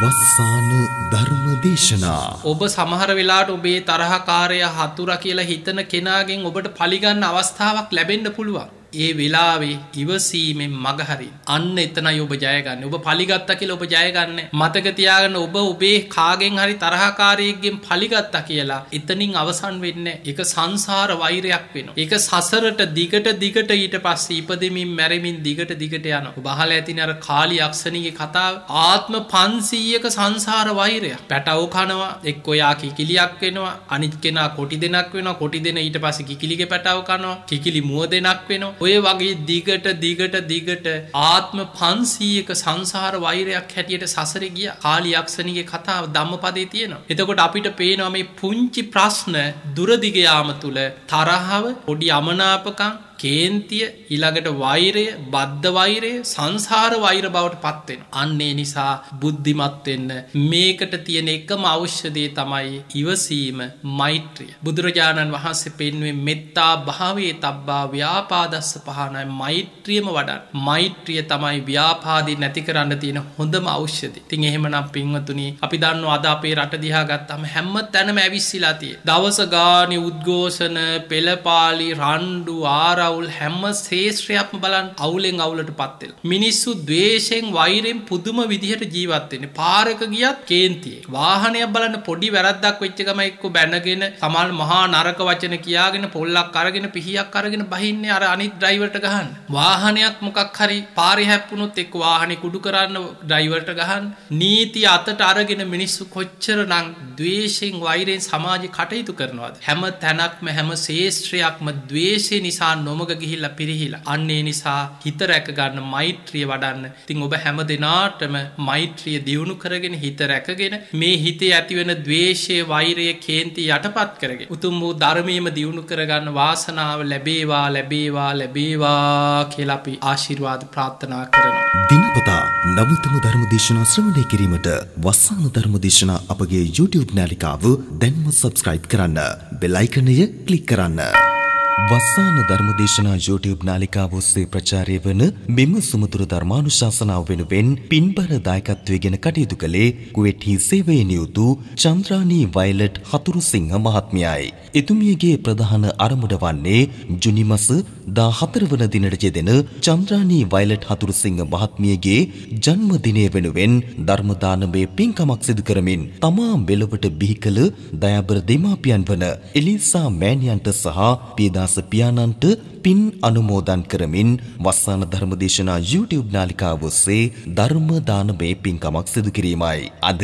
වස්සාන ධර්ම දේශනා ඔබ සමහර වෙලාට ඔබේ තරහකාරය හතුර කියලා හිතන කෙනාගෙන් ඔබට පලිගන්න අවස්ථාවක් ලැබෙන්න්න පුළුවන්. ඒ වෙලාවේ ඉවසීමෙන් මගහරි අන්න එතනයි ඔබ ජයගන්න ඔබ පලිගත්ත කියල ඔබ ජයගන්න මතකතියාගන්න ඔබ ඔබේ කාගෙන් හරි තරහකාරයගෙන් පලිගත්තා කියලා එතනින් අවසන් වෙන්න එක සංසාර වෛරයක් වෙන එක සසරට දිගට දිගට ඊට පස්ස ඉපදමින් මැරමින් දිගට දිගට යන බහල ඇතින අර කාලි අක්ෂණගේ කතාව. ආත්ම පන්සීයක සංසාර වෛරයක්. පැටව් කනවා එක් ඔයා කිකිලියක් වෙනවා අනිත් කෙනා කොටි දෙනක් වෙන කොටි දෙන ඊට පස කිකිලිග පැටව කනවා. කිකිලි මුව දෙනක් වෙනවා. ඔය වගේ දිගට දිගට දිගට ආත්ම පන්සීයක සංසාර වෛරයක් හැටියට සසර ගිය කාලියක්ෂණගේ කතාව දම්ම පදේ තියෙනවා. එතකොට අපිට පේනවා මේ පුංචි ප්‍රශ්න දුරදිගයාම තුළ තරහාව පොඩි අමනාපකං කේන්තිය ඊළඟට වෛරය බද්ධ වෛරය සංසාර වෛර බවට පත්වෙන. අන්නේ නිසා බුද්ධිමත්වෙන්න මේකට තියෙන එකම අවශ්‍යදේ තමයි ඉවසීම මෛත්‍රිය. බුදුරජාණන් වහන්සේ පෙන්වේ මෙත්තා භාවේ තබ්බා ව්‍යාපාදස්ස පහනයි මෛත්‍රියම වඩන්. මෛත්‍රිය තමයි ව්‍යාපාදී නැති කරන්න තියෙන හොඳම අවශ්‍යද. තින් එහෙමනම් පින්වතුනි අපි දන්න අද අපේ රට දිහා ගත්තම හැම්ම තැනම ඇවිස්සිලාතිය. දවස ගානි උද්ගෝෂණ පෙළපාලි රණ්ඩු ආරා අවුල් හැම්ම ශේෂත්‍රයක්ම බලන් අවුලෙන් අවුලට පත්වෙල්. මිනිස්සු දවේශයෙන් වෛරෙන් පුදුම විදිහට ජීවත්වෙන පාරක ගියත් කේන්තියේ. වාහනයක් බලන්න පොඩි වැරද්දක් වෙච්චකම එක්ක බැනගෙන තමල් මහා නරක වචන කියාගෙන පොල්ලක් අරගෙන පිහියක් අරගෙන බහින්න අර අනිත් ඩ්‍රයිවට ගහන්න. වාහනයක් මොකක් හරි පාරි හැප්පුණුත් එක් වාහනය කුඩු කරන්න ඩ්‍රයිවර්ට ගහන් නීති අතට අරගෙන මිනිස්සු කොච්චර නං දවේශයෙන් වෛරයෙන් සමාජ කටයුතු කරනවාද. හැම තැනක්ම හැම ශේෂත්‍රයක්ම දවේශය නිසා නොම නොමග ගිහිල්ල පිරිහිලා අන්නේ නිසා හිත රැකගන්න මෛත්‍රිය වඩන්න තිං ඔබ හැම දෙනාටම මෛත්‍රිය දියුණු කරගෙන හිත රැකගෙන මේ හිතේ ඇතිවෙන දවේශය වෛරය කේන්ති යටපත් කරගෙන උතුම් වූ ධර්මීම දියුණු කරගන්න වාසනාව ලැබේවා ලැබේවා ලැබේවා කියලපි ආශිර්වාද ප්‍රාර්ථනා කරනවා. දිනපතා නවතම ධර්ම දේශනා ශ්‍රවණය කිරීමට වස්සාන ධර්ම දේශනා අපගේ YouTube නාලිකාව දැන්ම සබස්ක්‍රයිබ් කරන්න බෙලයිකනය කලික් කරන්න. වස්සාන ධර්මදේශනා YouTube නාලිකාව ඔස්සේ ප්‍රචාරය වන මෙම සුමතුරු ධර්මානුශාසනාව වෙනුවෙන් පින්බර දායකත්වයෙන් කටයුතු කළේ කුවේට්හි සේවයේ නියුතු චන්ද්‍රානී වයලට් හතුරුසිංහ මහත්මියයි. එතුමියගේ ප්‍රධාන අරමුණ වන්නේ ජුනි මස 14 වන දිනට යෙදෙන චන්ද්‍රානී වයලට් හතුරුසිංහ මහත්මියගේ ජන්මදිනය වෙනුවෙන් ධර්ම දානමය පින්කමක් සිදු කරමින් තමා මෙලොවට බිහි කළ දයාබර දෙමාපියන් වන එලිසා මෑණියන්ට සහ පියදා දාස පියාණන්ට පින් අනුමෝදන් කරමින් වස්සාන ධර්මදේශනා YouTube නාලිකාව ඔස්සේ ධර්ම දානමය පින්කමක් සිදු කිරීමයි. අද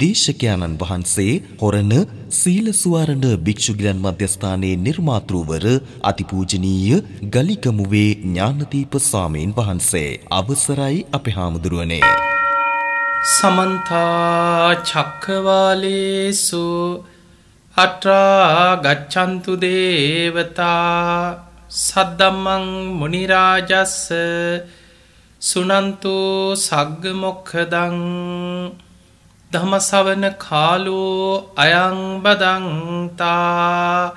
දේශකයාණන් වහන්සේ හොරණ සීල සුවාරණ භික්ෂුගිලන් මධ්‍යස්ථානයේ නිර්මාතෘවර අතිපූජනීය ගලිකමුවේ ඥානදීප ස්වාමීන් වහන්සේ අවසරයි අපේ හාමුදුරුවනේ. සමන්තා චක්කවාලේසු අට්‍රා ගච්ඡන්තු දේවතා සද්දම්මං මුනිරාජස්ස සුනන්තු සග්ග මොක්ඛදං ධමසවන කාලෝ අයං බදන්තා.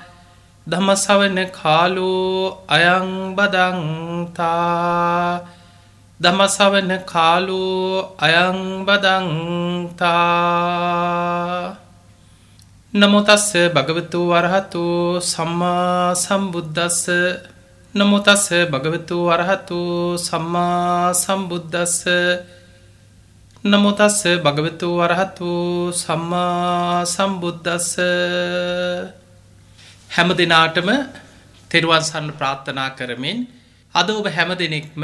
ධමසවන කාලෝ අයං බදන්තා. දමසවන කාලෝ අයං බදන්තා. නමුතස්ස භගවතු වරහතු සම්මා සම්බුද්ධස්ස නමුතස්ස භගවතු වරහතු සම්මා සම්බුද්ධස්ස නමුතස්ස භගවතු වරහතු සම්මා සම්බුද්ධස්ස හැම දෙනාටම තෙරුවන්සන්න ප්‍රාර්ථනා කරමින් අද ඔබ හැම දෙනෙක්ම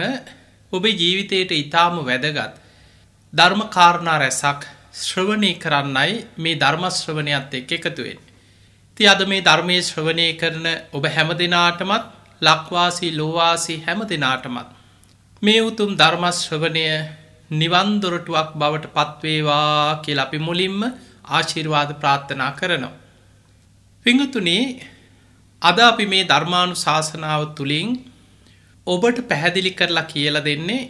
ඔබේ ජීවිතයට ඉතාම වැදගත් ධර්ම කාරණා රැසක් ශ්‍රවණය කරන්නයි මේ ධර්මශ්‍රවණයත් එක් එකතුවෙන්. ති අද මේ ධර්මය ශ්‍රවණය කරන ඔබ හැම දෙනාටමත් ලක්වාසී ලෝවාසී හැම දෙනාටමත්. මේ උතුම් ධර්මශ්‍රවණය නිවන්දොරටුවක් බවට පත්වේවා කියල අපි මුලින්ම ආශිර්වාද ප්‍රාර්ථනා කරනවා. පිංහතුනේ අද අපි මේ ධර්මාණු ශාසනාව තුළින් ඔබට පැහැදිලි කරලා කියල දෙන්නේ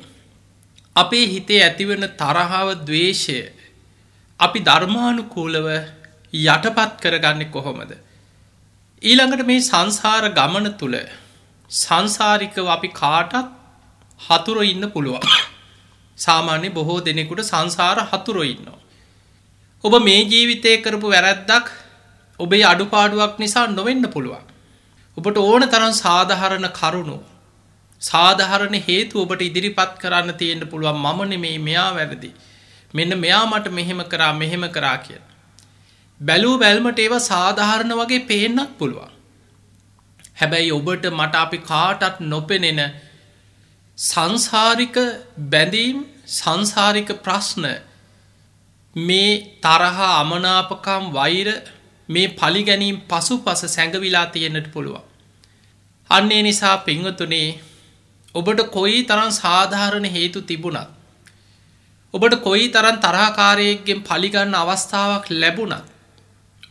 අපේ හිතේ ඇතිවන තරහාව දවේශය අපි ධර්මානුකූලව යටපත් කරගන්න කොහොමද. ඊළඟට මේ සංසාර ගමන තුළ සංසාරිකව අපි කාටත් හතුර ඉන්න පුළුවන්. සාමාන්‍ය බොහෝ දෙනෙකුට සංසාර හතුර ඉන්නවා. ඔබ මේ ජීවිතය කරපු වැරැද්දක් ඔබේ අඩුපාඩුවක් නිසා නොවෙන්න පුළුවන්. ඔබට ඕන තරම් සාධහරණ කරුණු සාධහරණ හේතු ඔබට ඉදිරිපත් කරන්න තියෙන්ට පුළුවන් මමන මේ මෙයා වැරදි. මෙන්න මෙයා මට මෙහෙම කරා මෙහෙම කරා කිය. බැලූ බැල්මට ඒව සාධාරණ වගේ පේෙන්න්නක් පුළුවන්. හැබැයි ඔබට මට අපි කාටත් නොපෙනෙන සංසාරික බැඳීම් සංසාරික ප්‍රශ්න මේ තරහා අමනාපකම් වෛර මේ පලිගැනීම් පසු පස සැඟවිලා තියෙන්න්නට පුළුවන්. අන්නේ නිසා පිංහතුනේ ඔබට කොයි තරම් සාධාරණ හේතු තිබුණත්. ඔබට කොයි තරන් තරාකාරයෙක්ගෙන් පලිගන්න අවස්ථාවක් ලැබුණත්.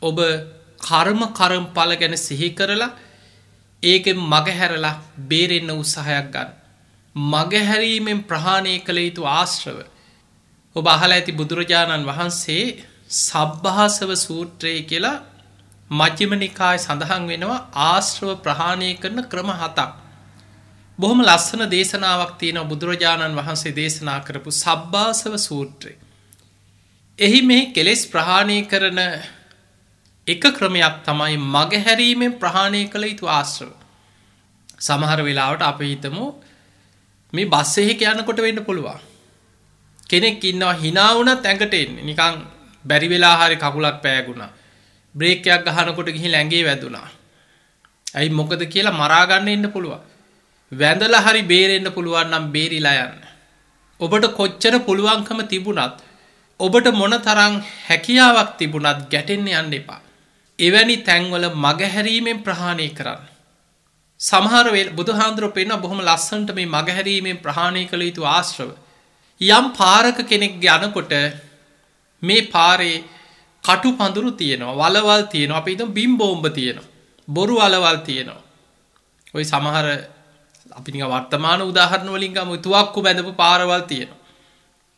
ඔබ කර්ම කරම් පල ගැන සිහි කරලා ඒකෙන් මගහැරලා බේරෙන්න උත්සාහයක් ගන්න. මගහැරීමෙන් ප්‍රහාණය කළ යුතු ආශ්‍රව. ඔබ අහල ඇති බුදුරජාණන් වහන්සේ සබ්භාසව සූත්‍රය කියලා මජ්‍යමනිකාය සඳහන් වෙනවා ආශ්‍රව ප්‍රහාණය කරන ක්‍රම හතක්. බොහොම ලස්සන දේශනාවක් තියෙන බුදුරජාණන් වහන්සේ දේශනා කරපු සබ්භාසව සූත්‍රය. එහි මේ කෙලෙස් ප්‍රහාණය කරන එක ක්‍රමයක් තමයි මගහැරීමෙන් ප්‍රහාණය කළ යුතු ආශ්‍රව. සමහර වෙලාවට අප හිතමු මේ බස්සෙහි යන්නකොට වෙන්න පුළුවන්. කෙනෙක් ඉන්නවා හිනාවනත් ඇඟට එන්නේ නිකං බැරි වෙලා හරි කකුලක් පෑගුණා. බ්‍රේකයක් ගහනකොට ගිහි ලැඟේ වැදුනා. ඇයි මොකද කියලා මරාගන්න එන්න පුළුවන්. වැඳල හරි බේරෙන්න්න පුළුවන් නම් බේරිලා යන්න. ඔබට කොච්චර පුළුවන්කම තිබුණත් ඔබට මොන තරං හැකියාවක් තිබුණත් ගැටෙන්න යන්න එපා. එවැනි තැන්වල මගහැරීමෙන් ප්‍රහාණය කරන්න. සමහරවෙල් බුදුහාන්දුර පෙන්න්න බොහොම ලස්සන්ට මේ මගහැරීමෙන් ප්‍රහාණය කළ යුතු ආශ්‍රව. යම් පාරක කෙනෙක් යනකොට මේ පාරේ කටු පඳුරු තියෙනවා වලවල් තියෙනවා අප ඉතම් බිම් බෝම්භ තියෙනවා. බොරු අලවල් තියෙනවා. ඔයි සමහර අපිනික වර්තමාන උදාහරණ වලින්ගම තුවක්කු බැඳපු පාරවල් තියෙනවා.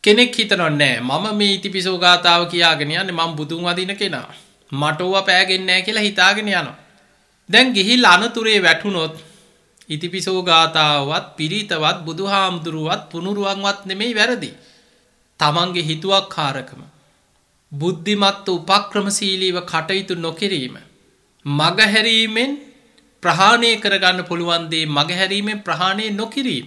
කෙනෙක් හිතනො නෑ මම මේ ඉතිපිසෝ ගාතාව කියාගෙන යන්න මං බුදුන් වදින කෙනා. මටෝව පෑගෙන්නෑ කියලා හිතාගෙන යනවා. දැන් ගිහිල් අනතුරේ වැටුනොත් ඉතිපිසෝ ගාථාවත් පිරිතවත් බුදු හාමුදුරුවත් පුනුරුවන්වත් නෙමෙයි වැරදි. තමන්ගේ හිතුවක් කාරකම. බුද්ධිමත්ව උපක්‍රමසීලීව කටයුතු නොකිරීම. මගහැරීමෙන් ප්‍රහාණය කරගන්න පුළුවන්දේ මගහැරීමෙන් ප්‍රහාණය නොකිරීම.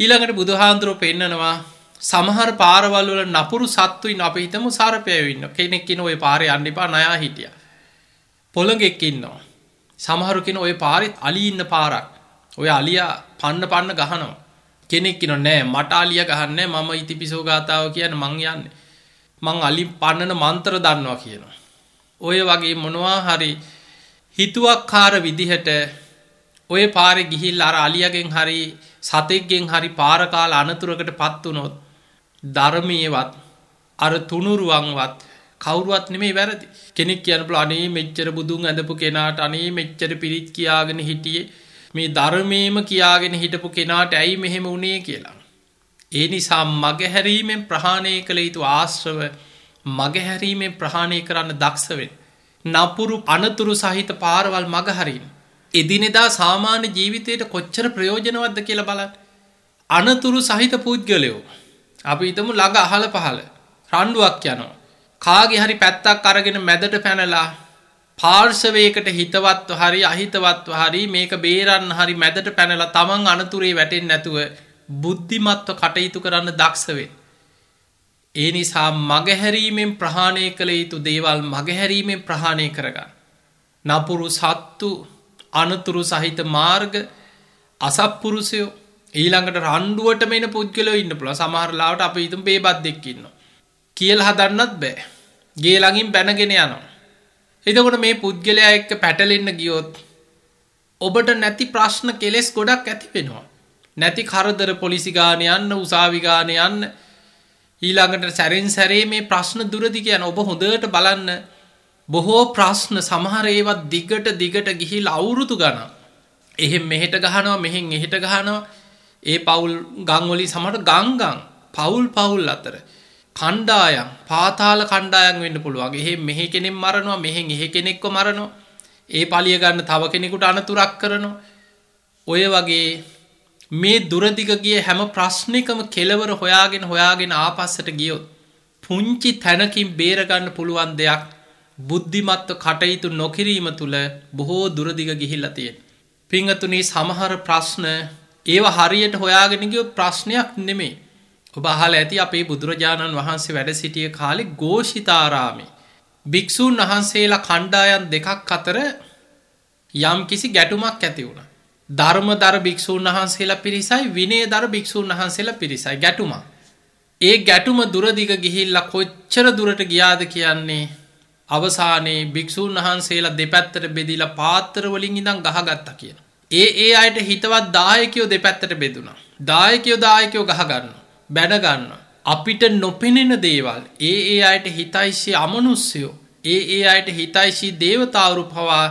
ඊළඟට බුදුහාන්දුරුව පෙන්නනවා සමහර පාරවල්වල නපුරු සත්තුයි අප හිතම සරපයවින්න කෙනෙක්කින ඔය පාරය අන්නිපා නයා හිටිය. පොළගෙක්කින්නවා. සමහරුකෙන ඔය පාරිත් අලි ඉන්න පාරක් ඔය අලියා පන්න පන්න ගහනවා. කෙනෙක්කින නෑ මට අලිය ගහන්න මම ඉතිපිසෝ ගාතාව කියන මං යන්න. මං අලි පන්නන මන්තර දන්නවා කියනවා. ඔය වගේ මොනවා හරි හිතුවක්කාර විදිහට ඔය පාරෙ ගිහිල් අර අලියගෙන් හරි සතෙක්ගෙන් හරි පාරකාල අනතුරකට පත්වනොත් ධර්මයවත් අර තුනුරුවන්වත් කවරුවත් නෙමේ වැරදි කෙනෙක් කියනපල අනේ මෙච්චර බුදුන් ඇඳපු කෙනාට අනේ මෙච්චර පිරිත් කියාගෙන හිටියේ මේ ධර්මයම කියාගෙන හිටපු කෙනාට ඇයි මෙහෙම වුණේ කියලා. ඒ නිසා මගහැරීමෙන් ප්‍රහාණය කළ යුතු ආශ්‍රව මගහැරීමෙන් ප්‍රහාණය කරන්න දක්ෂවෙන්. නපුරු අනතුරු සහිත පාරවල් මගහරින්. එදිනෙදා සාමාන්‍ය ජීවිතයට කොච්චර ප්‍රයෝජනවද්ද කියල බලත්. අනතුරු සහිත පුද්ගලයෝ. අපි ඉතමු ළඟ අහල පහල රණ්ඩුවක් යනවා. කාගේ හරි පැත්තක් අරගෙන මැදට පැනලා පාර්ශවයකට හිතවත්ව හරි අහිතවත්ව හරි මේක බේරන්න හරි මැදට පැනලා තමන් අනතුරේ වැටෙන් නැතුව බුද්ධිමත්ව කටයුතු කරන්න දක්ෂවේ. ඒ නිසා මගහැරීමෙන් ප්‍රහාණය කළ යුතු දේවල් මගහැරීමෙන් ප්‍රහාණය කරගන්න. නපුරු සත්තු අනතුරු සහිත මාර්ග අසප්පුරුසයෝ ඊළඟට රණ්ඩුවට මෙන පුද්ගලෝ ඉන්න පුළ සමහරලාට අප ඉතුම් පේබත් දෙක්කින්න. කියල් හදන්නත් බෑ. ගේ ළඟින් පැනගෙන යනවා. එතකොට මේ පුද්ගලයා එක්ක පැටලෙන්න ගියොත් ඔබට නැති ප්‍රශ්න කෙලෙස් ගොඩක් ඇති වෙනවා. නැති කරදර පොලිසිගාන යන්න උසාවිගාන යන්න ඊළඟට සැරෙන් සැරේ මේ ප්‍රශ්න දුරදි කියන ඔබ හොඳට බලන්න බොහෝ ප්‍රශ්න සමහර ඒවත් දිගට දිගට ගිහිල් අවුරුතු ගන එහෙම මෙහෙට ගහනවා මෙහෙන් එහෙට ගහනවා ඒ පවුල් ගංවලි සමට ගංගං පවුල් පවුල් අතර කණ්ඩායම් පාතාල කණ්ඩායන් වෙන්න පුළුවන් එහෙ මෙහෙ කෙනෙක් මරනවා මෙහෙන් එහෙ කෙනෙක්ව මරනවා ඒ පලිය ගන්න තව කෙනෙකුට අනතුරක් කරනවා ඔය වගේ මේ දුරදිග ගිය හැම ප්‍රශ්නිකම කෙලවර හොයාගෙන හොයාගෙන ආපස්සට ගියොත් පුංචි තැනකින් බේරගන්න පුළුවන් දෙයක් බුද්ධිමත්ව කටයුතු නොකිරීම තුළ බොහෝ දුරදිග ගිහිල්ල තියෙන. පිංහතුනී සමහර ප්‍රශ්න ඒව හරියට හොයාගෙනගිය ප්‍රශ්නයක් නෙමේ. ඔබ අහල ඇති අපේ බුදුරජාණන් වහන්සේ වැඩ සිටිය කාලෙ ගෝෂිතාරාමි. භික්‍ෂූන් වහන්සේලා කණ්ඩායන් දෙකක් අතර යම් කිසි ගැටුමක් ඇති වුණ. ධර්ම දර භික්‍ෂූන් වහන්සේලා පිරිසයි විනේ දර භික්‍ෂූන් වහන්සේලා පිරිසයි ගැටුම. ඒ ගැටුම දුරදිග ගිහිල්ල කොච්චර දුරට ගියාද කියන්නේ අවසානයේ භික්‍ෂූන් වහන්සේලා දෙපැත්තට බෙදිලා පාත්තරවලින් ඉඳම් ගහගත්ත කියන. ඒ ඒ අයට හිතවත් දායකයෝ දෙපැත්තට බෙදුණ. දායකයෝ දායකයෝ ගහගන්න. බැඩගන්න. අපිට නොපෙනෙන දේවල් ඒ ඒ අයට හිතයිශය අමනුස්්‍යයෝ ඒ ඒ අයට හිතයිශී දේවතාවරු පවා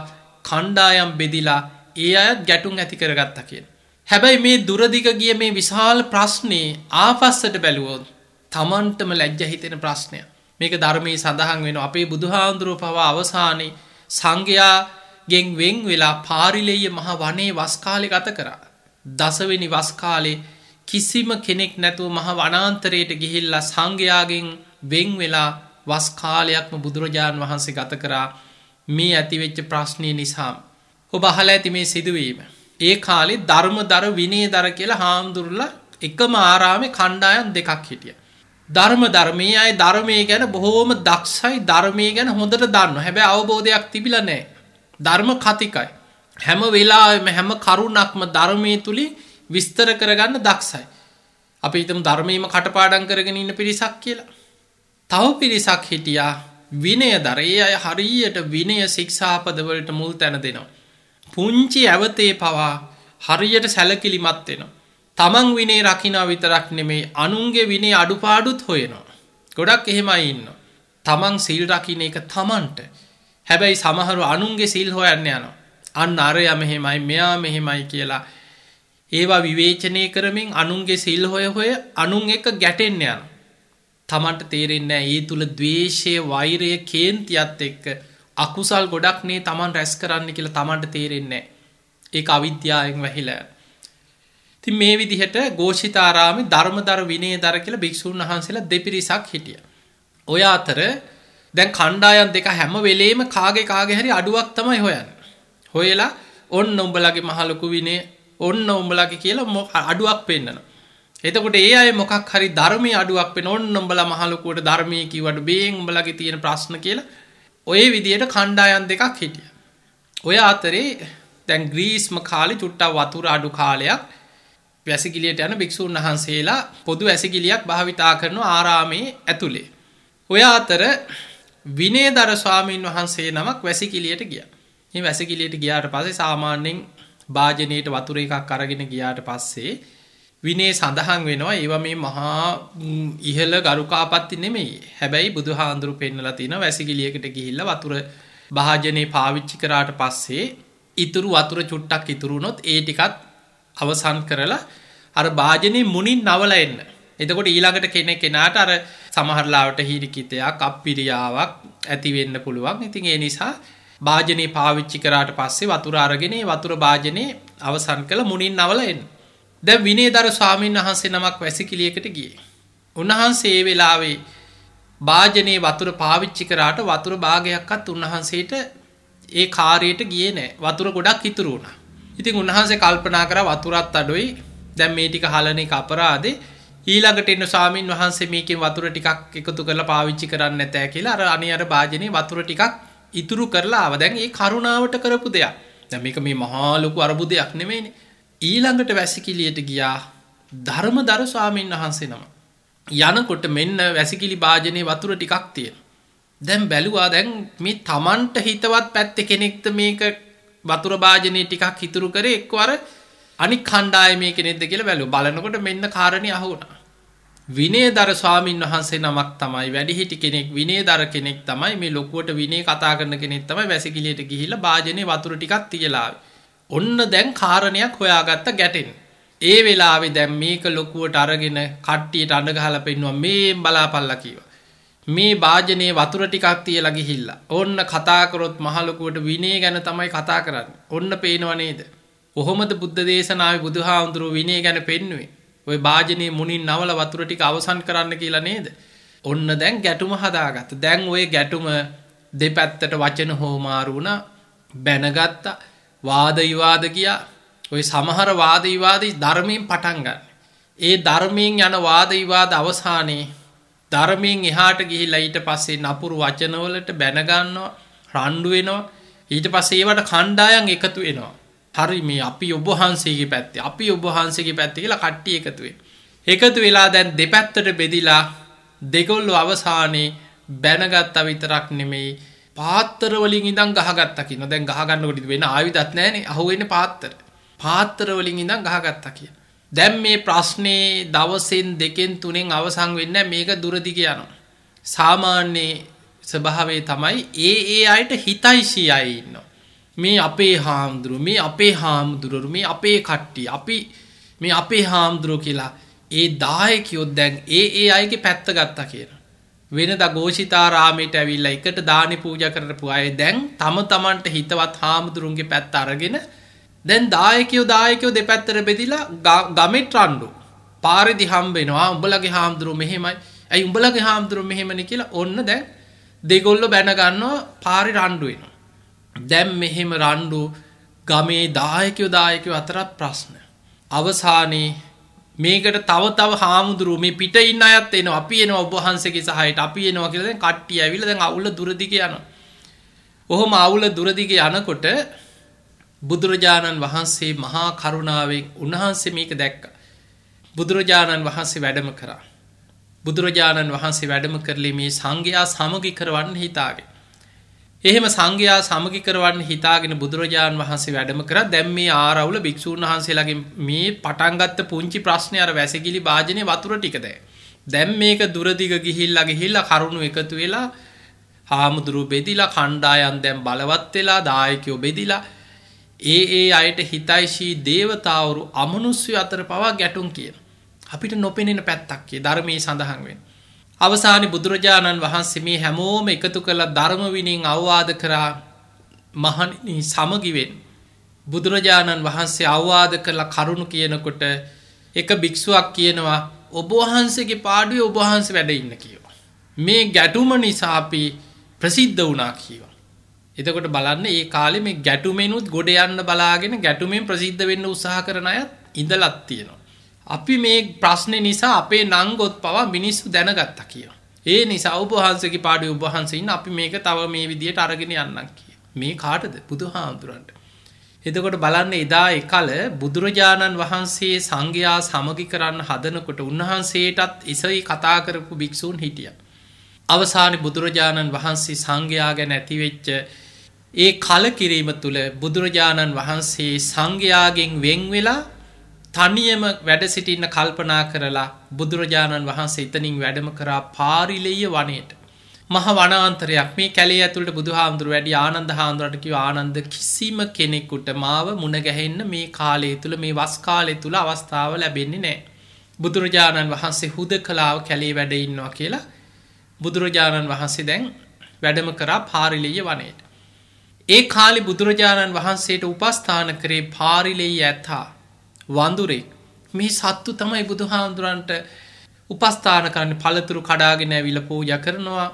කණ්ඩායම් බෙදිලා ඒ අයත් ගැටුම් ඇති කරගත්ත කියෙන්. හැබැයි මේ දුරදිග ගිය මේ විශාල ප්‍රශ්නයේ ආපස්සට බැලුවෝත් තමන්ටම ලැජ්ජ හිතෙන ප්‍රශ්නය මේක ධර්මී සඳහන් වෙන අපේ බුදුහාන්දුරුව පවා අවසානයේ සංඝයාගෙන් වෙන් වෙලා පාරිලෙය මහ වනේ වස්කාලෙ ගත කරා. දසවෙනි වස්කාලේ කිසිම කෙනෙක් නැතුව මහ වනාන්තරයට ගිහිල්ලා සංඝයාගෙන් වෙන් වෙලා වස්කාලයක්ම බුදුරජාණන් වහන්සේ ගත කරා මේ ඇතිවෙච්ච ප්‍රශ්නය නිසාම්. ඔබ අහල ඇති මේ සිදුවීම. ඒ කාලෙ ධර්ම දර විනේ දර කියලා හාමුදුරල එකම ආරාමි කණ්ඩායන් දෙකක් හිටිය. ධර්ම ධර්මය අයි ධර්මය ගැන බොහෝම දක්ෂයි ධර්මය ගැන හොඳට දන්න හැබැ අවබෝධයක් තිබිල නෑ. ධර්ම කතිකයි. හැම වෙලාම හැම කරුණක්ම ධර්මය තුළින් විස්තර කරගන්න දක්ෂයි. අපි ඉතම ධර්මීම කටපාඩන් කරගෙන ඉන්න පිරිසක් කියලා. තව පිරිසක් හිටියා විනය දරේ අය හරියට විනය ශික්ෂාපදවලට මුල් තැන දෙනවා. පුංචි ඇවතේ පවා හරියට සැලකිලිමත් වෙනවා. තමන් විනේ රකිනා විතරක් නෙමේ අනුන්ගේ විනේ අඩුපාඩුත් හොයනවා. ගොඩක් එහෙමයි ඉන්න. තමන් සිල් රකින එක තමන්ට හැබැයි සමහරු අනුන්ගේ සිල් හොයන්න යනවා. අන්න අරය මෙහෙමයි මෙයා මෙහෙමයි කියලා. ඒවා විවේචනය කරමින් අනුන්ගේ සිල් හොය හොය අනුන් එක ගැටෙන්න යන. තමන්ට තේරෙන්නේ ඒ තුළ දවේශය වෛරය කේන්තියත් එක්ක අකුසල් ගොඩක්නේ තමන් රැස් කරන්න කියලා තමන්ට තේරෙන්නේ ඒ අවිද්‍යායෙන් වැහිලෑ. ති මේ විදිහට ගෝෂිතාරාමි ධර්මදර විනේ දර කියලා භික්‍ෂූන් වහන්සේලා දෙපිරිසක් හිටිය. ඔය අතර දැන් කණ්ඩායන් දෙක හැම වෙලේම කාගේ කාගෙහරි අඩුවක් තමයි හොයන්. හොයලා ඔන්න උඹලගේ මහලොකු විනේ ඔන්න උඹලගේ කියලා මො අඩුවක් පෙන්න්නන. එතකොට ඒ අය මොකක් හරි ධර්මය අඩුවක් පෙන ඔන්න උඹල මහලොකුවට ධර්මය කිවට බේෙන් උඹලගේ තියෙන ප්‍රශ්න කියලා ඔය විදියට කණ්ඩායන් දෙකක් හිටිය. ඔය අතරේ දැන් ග්‍රීස්ම කාලි චුට්ටා වතුර අඩු කාලයක් වැසිගිලියට යන භික්‍ෂූන් වහන්සේලා පොදු ඇසිගිලියක් භාවිතා කරනු ආරාමයේ ඇතුළේ. ඔය අතර විනේ දර ස්වාමීන් වහන්සේ නමක් වැසිකිලියට ගිය. ඒ වැසිකිලියට ගියාට පසේ සාමාන්‍යෙන් භාජනයට වතුර එකක් අරගෙන ගියාට පස්සේ විනේ සඳහන් වෙනවා. ඒව මේ මහා ඉහල ගරුකාපත්ති නෙමෙයි. හැබැයි බුදු හාන්දුරු පෙන්නල තින වැසිගිලියකට ගිහිල්ල වතුර භාජනය පාවිච්චි කරාට පස්සේ ඉතුරු වතුර චුට්ටක් ඉතුරුණොත් ඒ ටිකත් අවසන් කරලා අර භාජනය මුණින් නවල එන්න. එතකොට ඊළඟට කෙනෙ කෙනාට අර සමහරලාවට හිරිකිතයක් අප්පිරියාවක් ඇතිවෙන්න පුළුවන්. ඉතින් ඒ නිසා භාජනය පාවිච්චි කරාට පස්සේ වතුර අරගෙනේ වතුර භාජනය අවසන් කළ මුණින් නවල එන්න දැ විනේ දර ස්වාමීන් වහන්සේ නමක් වැසිකිලියකට ගිය. උන්වහන්සේ ඒ වෙලාවේ භාජනයේ වතුර පාවිච්චි කරාට වතුර භාගයක්කත් උන්වහන්සේට ඒ කාරයට ගිය නෑ වතුර ගොඩක් ඉතුරුණ. ඉතින් උන්වහන්සේ කල්පනා කර වතුරත් අඩුයි දැම් මේ ටික හලන එක අපරාදේ ඊළඟට එන්න සාමීන් වහන්සේ මේකින් වතුර ටිකක් එකතු කරලා පාවිච්චි කරන්න ඇතෑ කියලා අර අනි අර භාජනය වතුර ටිකක් ඉතුරු කරලා අවදැන් ඒ කරුණාවට කරපු දෙයක් දැමික මේ මහාලොකු අරබු දෙයක් නෙමේනේ ඊළඟට වැසිකිලියට ගියා ධර්ම දර ස්වාමීන් වහන්සේ නම. යනකොට මෙන්න වැසිකිලි භාජනය වතුර ටිකක් තියෙන. දැම් බැලුවා දැන් මේ තමන්ට හිතවත් පැත්ත කෙනෙක්ත මේක වතුර භාජනය ටිකක් හිතුරු කර එක්වර අනි කණ්ඩාය මේ කෙනෙද කියල බැලු බලනකොට මෙන්න කාරණය අහුුණ. විනේ දර ස්වාමීන් වහන්සේ නමක් තමයි වැඩිහිටි කෙනෙක් විනේ දර කෙනෙක් තමයි මේ ලොකුවට විනේ කතා කරන කෙනෙක් තමයි වැසිකිලියට ගිහිල භාජනය වතුර ටිකක් තියලාව. ඔන්න දැන් කාරණයක් හොයාගත්ත ගැටෙන්. ඒ වෙලාවෙ දැම් මේක ලොකුවට අරගෙන කට්ටියට අඩගහල පෙන්වා මේ බලාපල්ල කිව. මේ භාජනය වතුර ටිකක් තිය ලගි හිල්ල. ඔන්න කතාකරොත් මහලොකුවට විනේ ගැන තමයි කතා කරන්න. ඔන්න පේනවනේද. ඔහොමද බුද්ධ දේශනාව බුදුහාමුදුරුව විනේ ගැන පෙන්නුවේ. ඔය භාජනය මුණින් නවල වතුර ටික අවසන් කරන්න කියලා නේද. ඔන්න දැන් ගැටුම හදාගත්ත දැන් ඔය ගැටුම දෙපැත්තට වචන හෝමාරුණ බැනගත්තා වාදයිවාද කියා ඔය සමහර වාදීවාදී ධර්මයෙන් පටන්ගන්න. ඒ ධර්මයෙන් යන වාදයිවාද අවසානයේ ධර්මයෙන් එහාට ගිහිල්ලා ඊට පස්සේ නපුරු වචනවලට බැනගන්නවා රණ්ඩුවෙනවා ඊට පස්සේ ඒවට කණ්ඩායන් එකතු වෙනවා. හරි මේ අපි ඔබහන්සේගේ පැත්තේ අපි ඔබහන්සේගේ පැත්ති කියලා කට්ටිය එකතුවේ. එකතු වෙලා දැන් දෙපැත්තට බෙදිලා දෙගොල්ලු අවසානයේ බැනගත්ත විතරක් නෙමෙයි පාත්තරවලින් ඉදන් ගහගත්තකින දැන් ගහගන්නකොට වෙන ආවිදත් නෑනේ අහුවෙන පාත්තර පාත්තරවලින් ඉඳම් ගහගත්තා කිය. දැම් මේ ප්‍රශ්නයේ දවසෙන් දෙකෙන් තුනෙන් අවසං වෙන්න මේක දුරදිග යනවා. සාමාන්‍යයේ ස්වභාවේ තමයි ඒ ඒ අයට හිතයිශී අය ඉන්න. මේ අපේ හාමුදුරු මේ අපේ හාමුදුරුරු මේ අපේ කට්ටි අපි මේ අපේ හාමුදුරුව කියලා ඒ දායකයොත් දැන් ඒ ඒ අයගේ පැත්ත ගත්තා කියන. වෙනද ගෝෂිතාරාමයට ඇවිල්ල එකට දානි පූජ කරපු අය දැන් තම තමන්ට හිතවත් හාමුදුරුන්ගේ පැත්ත අරගෙන දැන් දායකයෝ දායකයෝ දෙපැත්තර බෙදිලා ගමෙට රණ්ඩු පාරිදි හම්බෙනවා උඹලගේ හාමුදුරුව මෙහෙමයි ඇයි උඹලගේ හාමුදුරුව මෙහෙමනි කියලා ඔන්න දැන් දෙගොල්ල බැනගන්නවා පාරි රණ්ඩුවෙන. දැම් මෙහෙම රණ්ඩු ගමේ දායකයෝ දායකව අතරත් ප්‍රශ්න. අවසානයේ මේකට තව තව හාමුදුරුව මේ පිට ඉන්න අයත් එන අපි එන ඔබහන්සගේ සහයට අපි එනවා කියලද කට්ටිය ඇවිල දැන් අවුල දුරදිග යන. ඔහොම අවුල දුරදිග යනකොට බුදුරජාණන් වහන්සේ මහා කරුණාවෙන් උන්වහන්සේ මේක දැක්ක. බුදුරජාණන් වහන්සේ වැඩම කරා. බුදුරජාණන් වහන්සේ වැඩම කරලේ මේ සංඝයා සමගි කරවන්න හිතාගේ. එහෙම සංඝයා සමගි කරවන්න හිතාගෙන බුදුරජාණන් වහන්සේ වැඩම කර දැම් මේ ආරවුල භික්‍ෂූන් වහන්සේලාගේ මේ පටන්ගත්ත පුංචි ප්‍රශ්නය අර වැසගිලි භාජනය වතුර ටිකද. දැම් මේක දුරදිග ගිහිල්ලගේ හිල්ල කරුණු එකතු වෙලා හාමුදුරු බෙදිලා කණ්ඩායන් දැම් බලවත් වෙලා දායකයෝ බෙදිලා ඒ ඒ අයට හිතයිශී දේවතාවරු අමනුස්්‍ය අතර පවා ගැටුම් කියන. අපිට නොපෙනෙන පැත්තක්කේ ධර්මී සඳහන්වෙන්. අවසානි බුදුරජාණන් වහන්සේ මේ හැමෝම එකතු කළ ධර්මවිනින් අවවාද කරා මහනි සමගිවෙන්. බුදුරජාණන් වහන්සේ අවවාද කරලා කරුණු කියනකොට එක භික්ෂුවක් කියනවා ඔබවහන්සේගේ පාඩුව ඔබහන්ස වැඩ ඉන්න කියව. මේ ගැටුම නිසාපි ප්‍රසිද්ධ වනා කියව. එතකොට බලන්න ඒ කාලෙ මේ ගැටුමෙනුත් ගොඩ යන්න බලාගෙන ගැටුමෙන් ප්‍රසිද්ධ වෙන්න උත්සාහ කරන අයත් ඉඳලත් තියෙනවා. අපි මේ ප්‍රශ්නය නිසා අපේ නංගොත් පවා මිනිස්සු දැනගත්ත කිය. ඒ නිසා උපහන්සකි පාඩි උබහන්සයින්න අපි මේක තව මේ විදියට අරගෙන යන්න කිය. මේ කාටද බුදු හාමුදුරන්ට. එතකොට බලන්න එදා එකල බුදුරජාණන් වහන්සේ සංඝයා සමගි කරන්න හදනකොට උන්වහන්සේටත් එසයි කතා කරපු භික්‍ෂූන් හිටිය. අවසානි බුදුරජාණන් වහන්සේ සංඝයා ගැන ඇතිවෙච්ච ඒ කලකිරීම තුළ බුදුරජාණන් වහන්සේ සංඝයාගෙන් වෙංවෙලා තනියම වැඩ සිටින්න කල්පනා කරලා බුදුරජාණන් වහන්සේ එතනින් වැඩම කරා පාරිලෙය වනයට. මහ වනාන්තරයක් මේ කැලේ ඇතුළට බුදු හාමුදුර වැඩි ආනන්ද හාමුදුරටකිව ආනන්ද කිසිම කෙනෙකුට මාව මුණගැහෙන්න මේ කාලේ තුළ මේ වස් කාලෙ තුළ අවස්ථාව ලැබෙන්නේ නෑ. බුදුරජාණන් වහන්සේ හුද කලාව කැලේ වැඩඉන්නවා කියලා බුදුරජාණන් වහන්සේ දැන් වැඩම කරා පාරිලෙය වනයට. ඒ කාලි බුදුරජාණන් වහන්සේට උපස්ථාන කරේ පාරිලෙයි ඇත්තා වඳුරෙක් මේ සත්තු තමයි බුදු හාමුදුරන්ට උපස්ථාන කරන්න. පළතුරු කඩාගෙන ඇවිල පූජ කරනවා.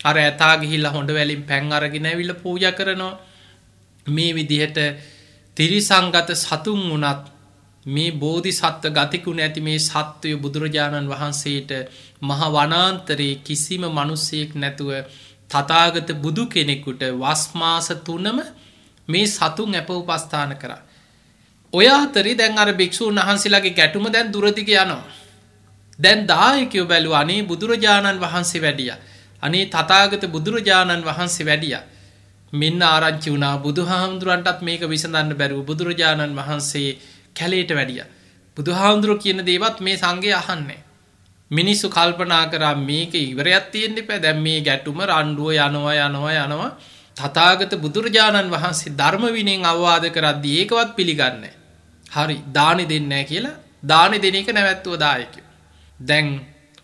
අර ඇතා ගිහිල්ල හොඳ වැලින් පැන් අරගෙන ඇවිල පූජ කරනවා. මේ විදිහට තිරිසංගත සතුන් වනත් මේ බෝධි සත්ව ගතිකුණ ඇති මේ සත්වය බුදුරජාණන් වහන්සේට මහ වනාන්තරයේ කිසිම මනුස්සයෙක් නැතුව තතාගත බුදු කෙනෙකුට වස්මාස තුනම මේ සතුන් ඇප උපස්ථාන කර. ඔය අතරි දැන් අර භික්‍ෂූන් වහන්සේලාගේ ගැටුම දැන් දුරදික යනවා. දැන් දායකයෝ බැලු අනේ බුදුරජාණන් වහන්සේ වැඩිය. අනේ තතාගත බුදුරජාණන් වහන්සේ වැඩිය. මෙන්න ආරංචි වුණා බුදු හාමුදුරුවන්ටත් මේක විසඳන්න බැරූ බුදුරජාණන් වහන්සේ කැලේට වැඩිය. බුදු හාමුදුරුව කියන දේවත් මේ සංගේ අහන්නේ. මිනිස්සු කල්පනා කරා මේක ඉවරයක් තියෙන්න්න පැ දැම් මේ ගැටුම රණ්ඩුව යනවා යනවා යනවා තතාගත බුදුරජාණන් වහන්සේ ධර්මවිනෙන් අවවාද කරද්දී ඒකවත් පිළිගන්න. හරි දානි දෙන්නෑ කියලා දානි දෙන එක නැවැත්තුව දායකය. දැන්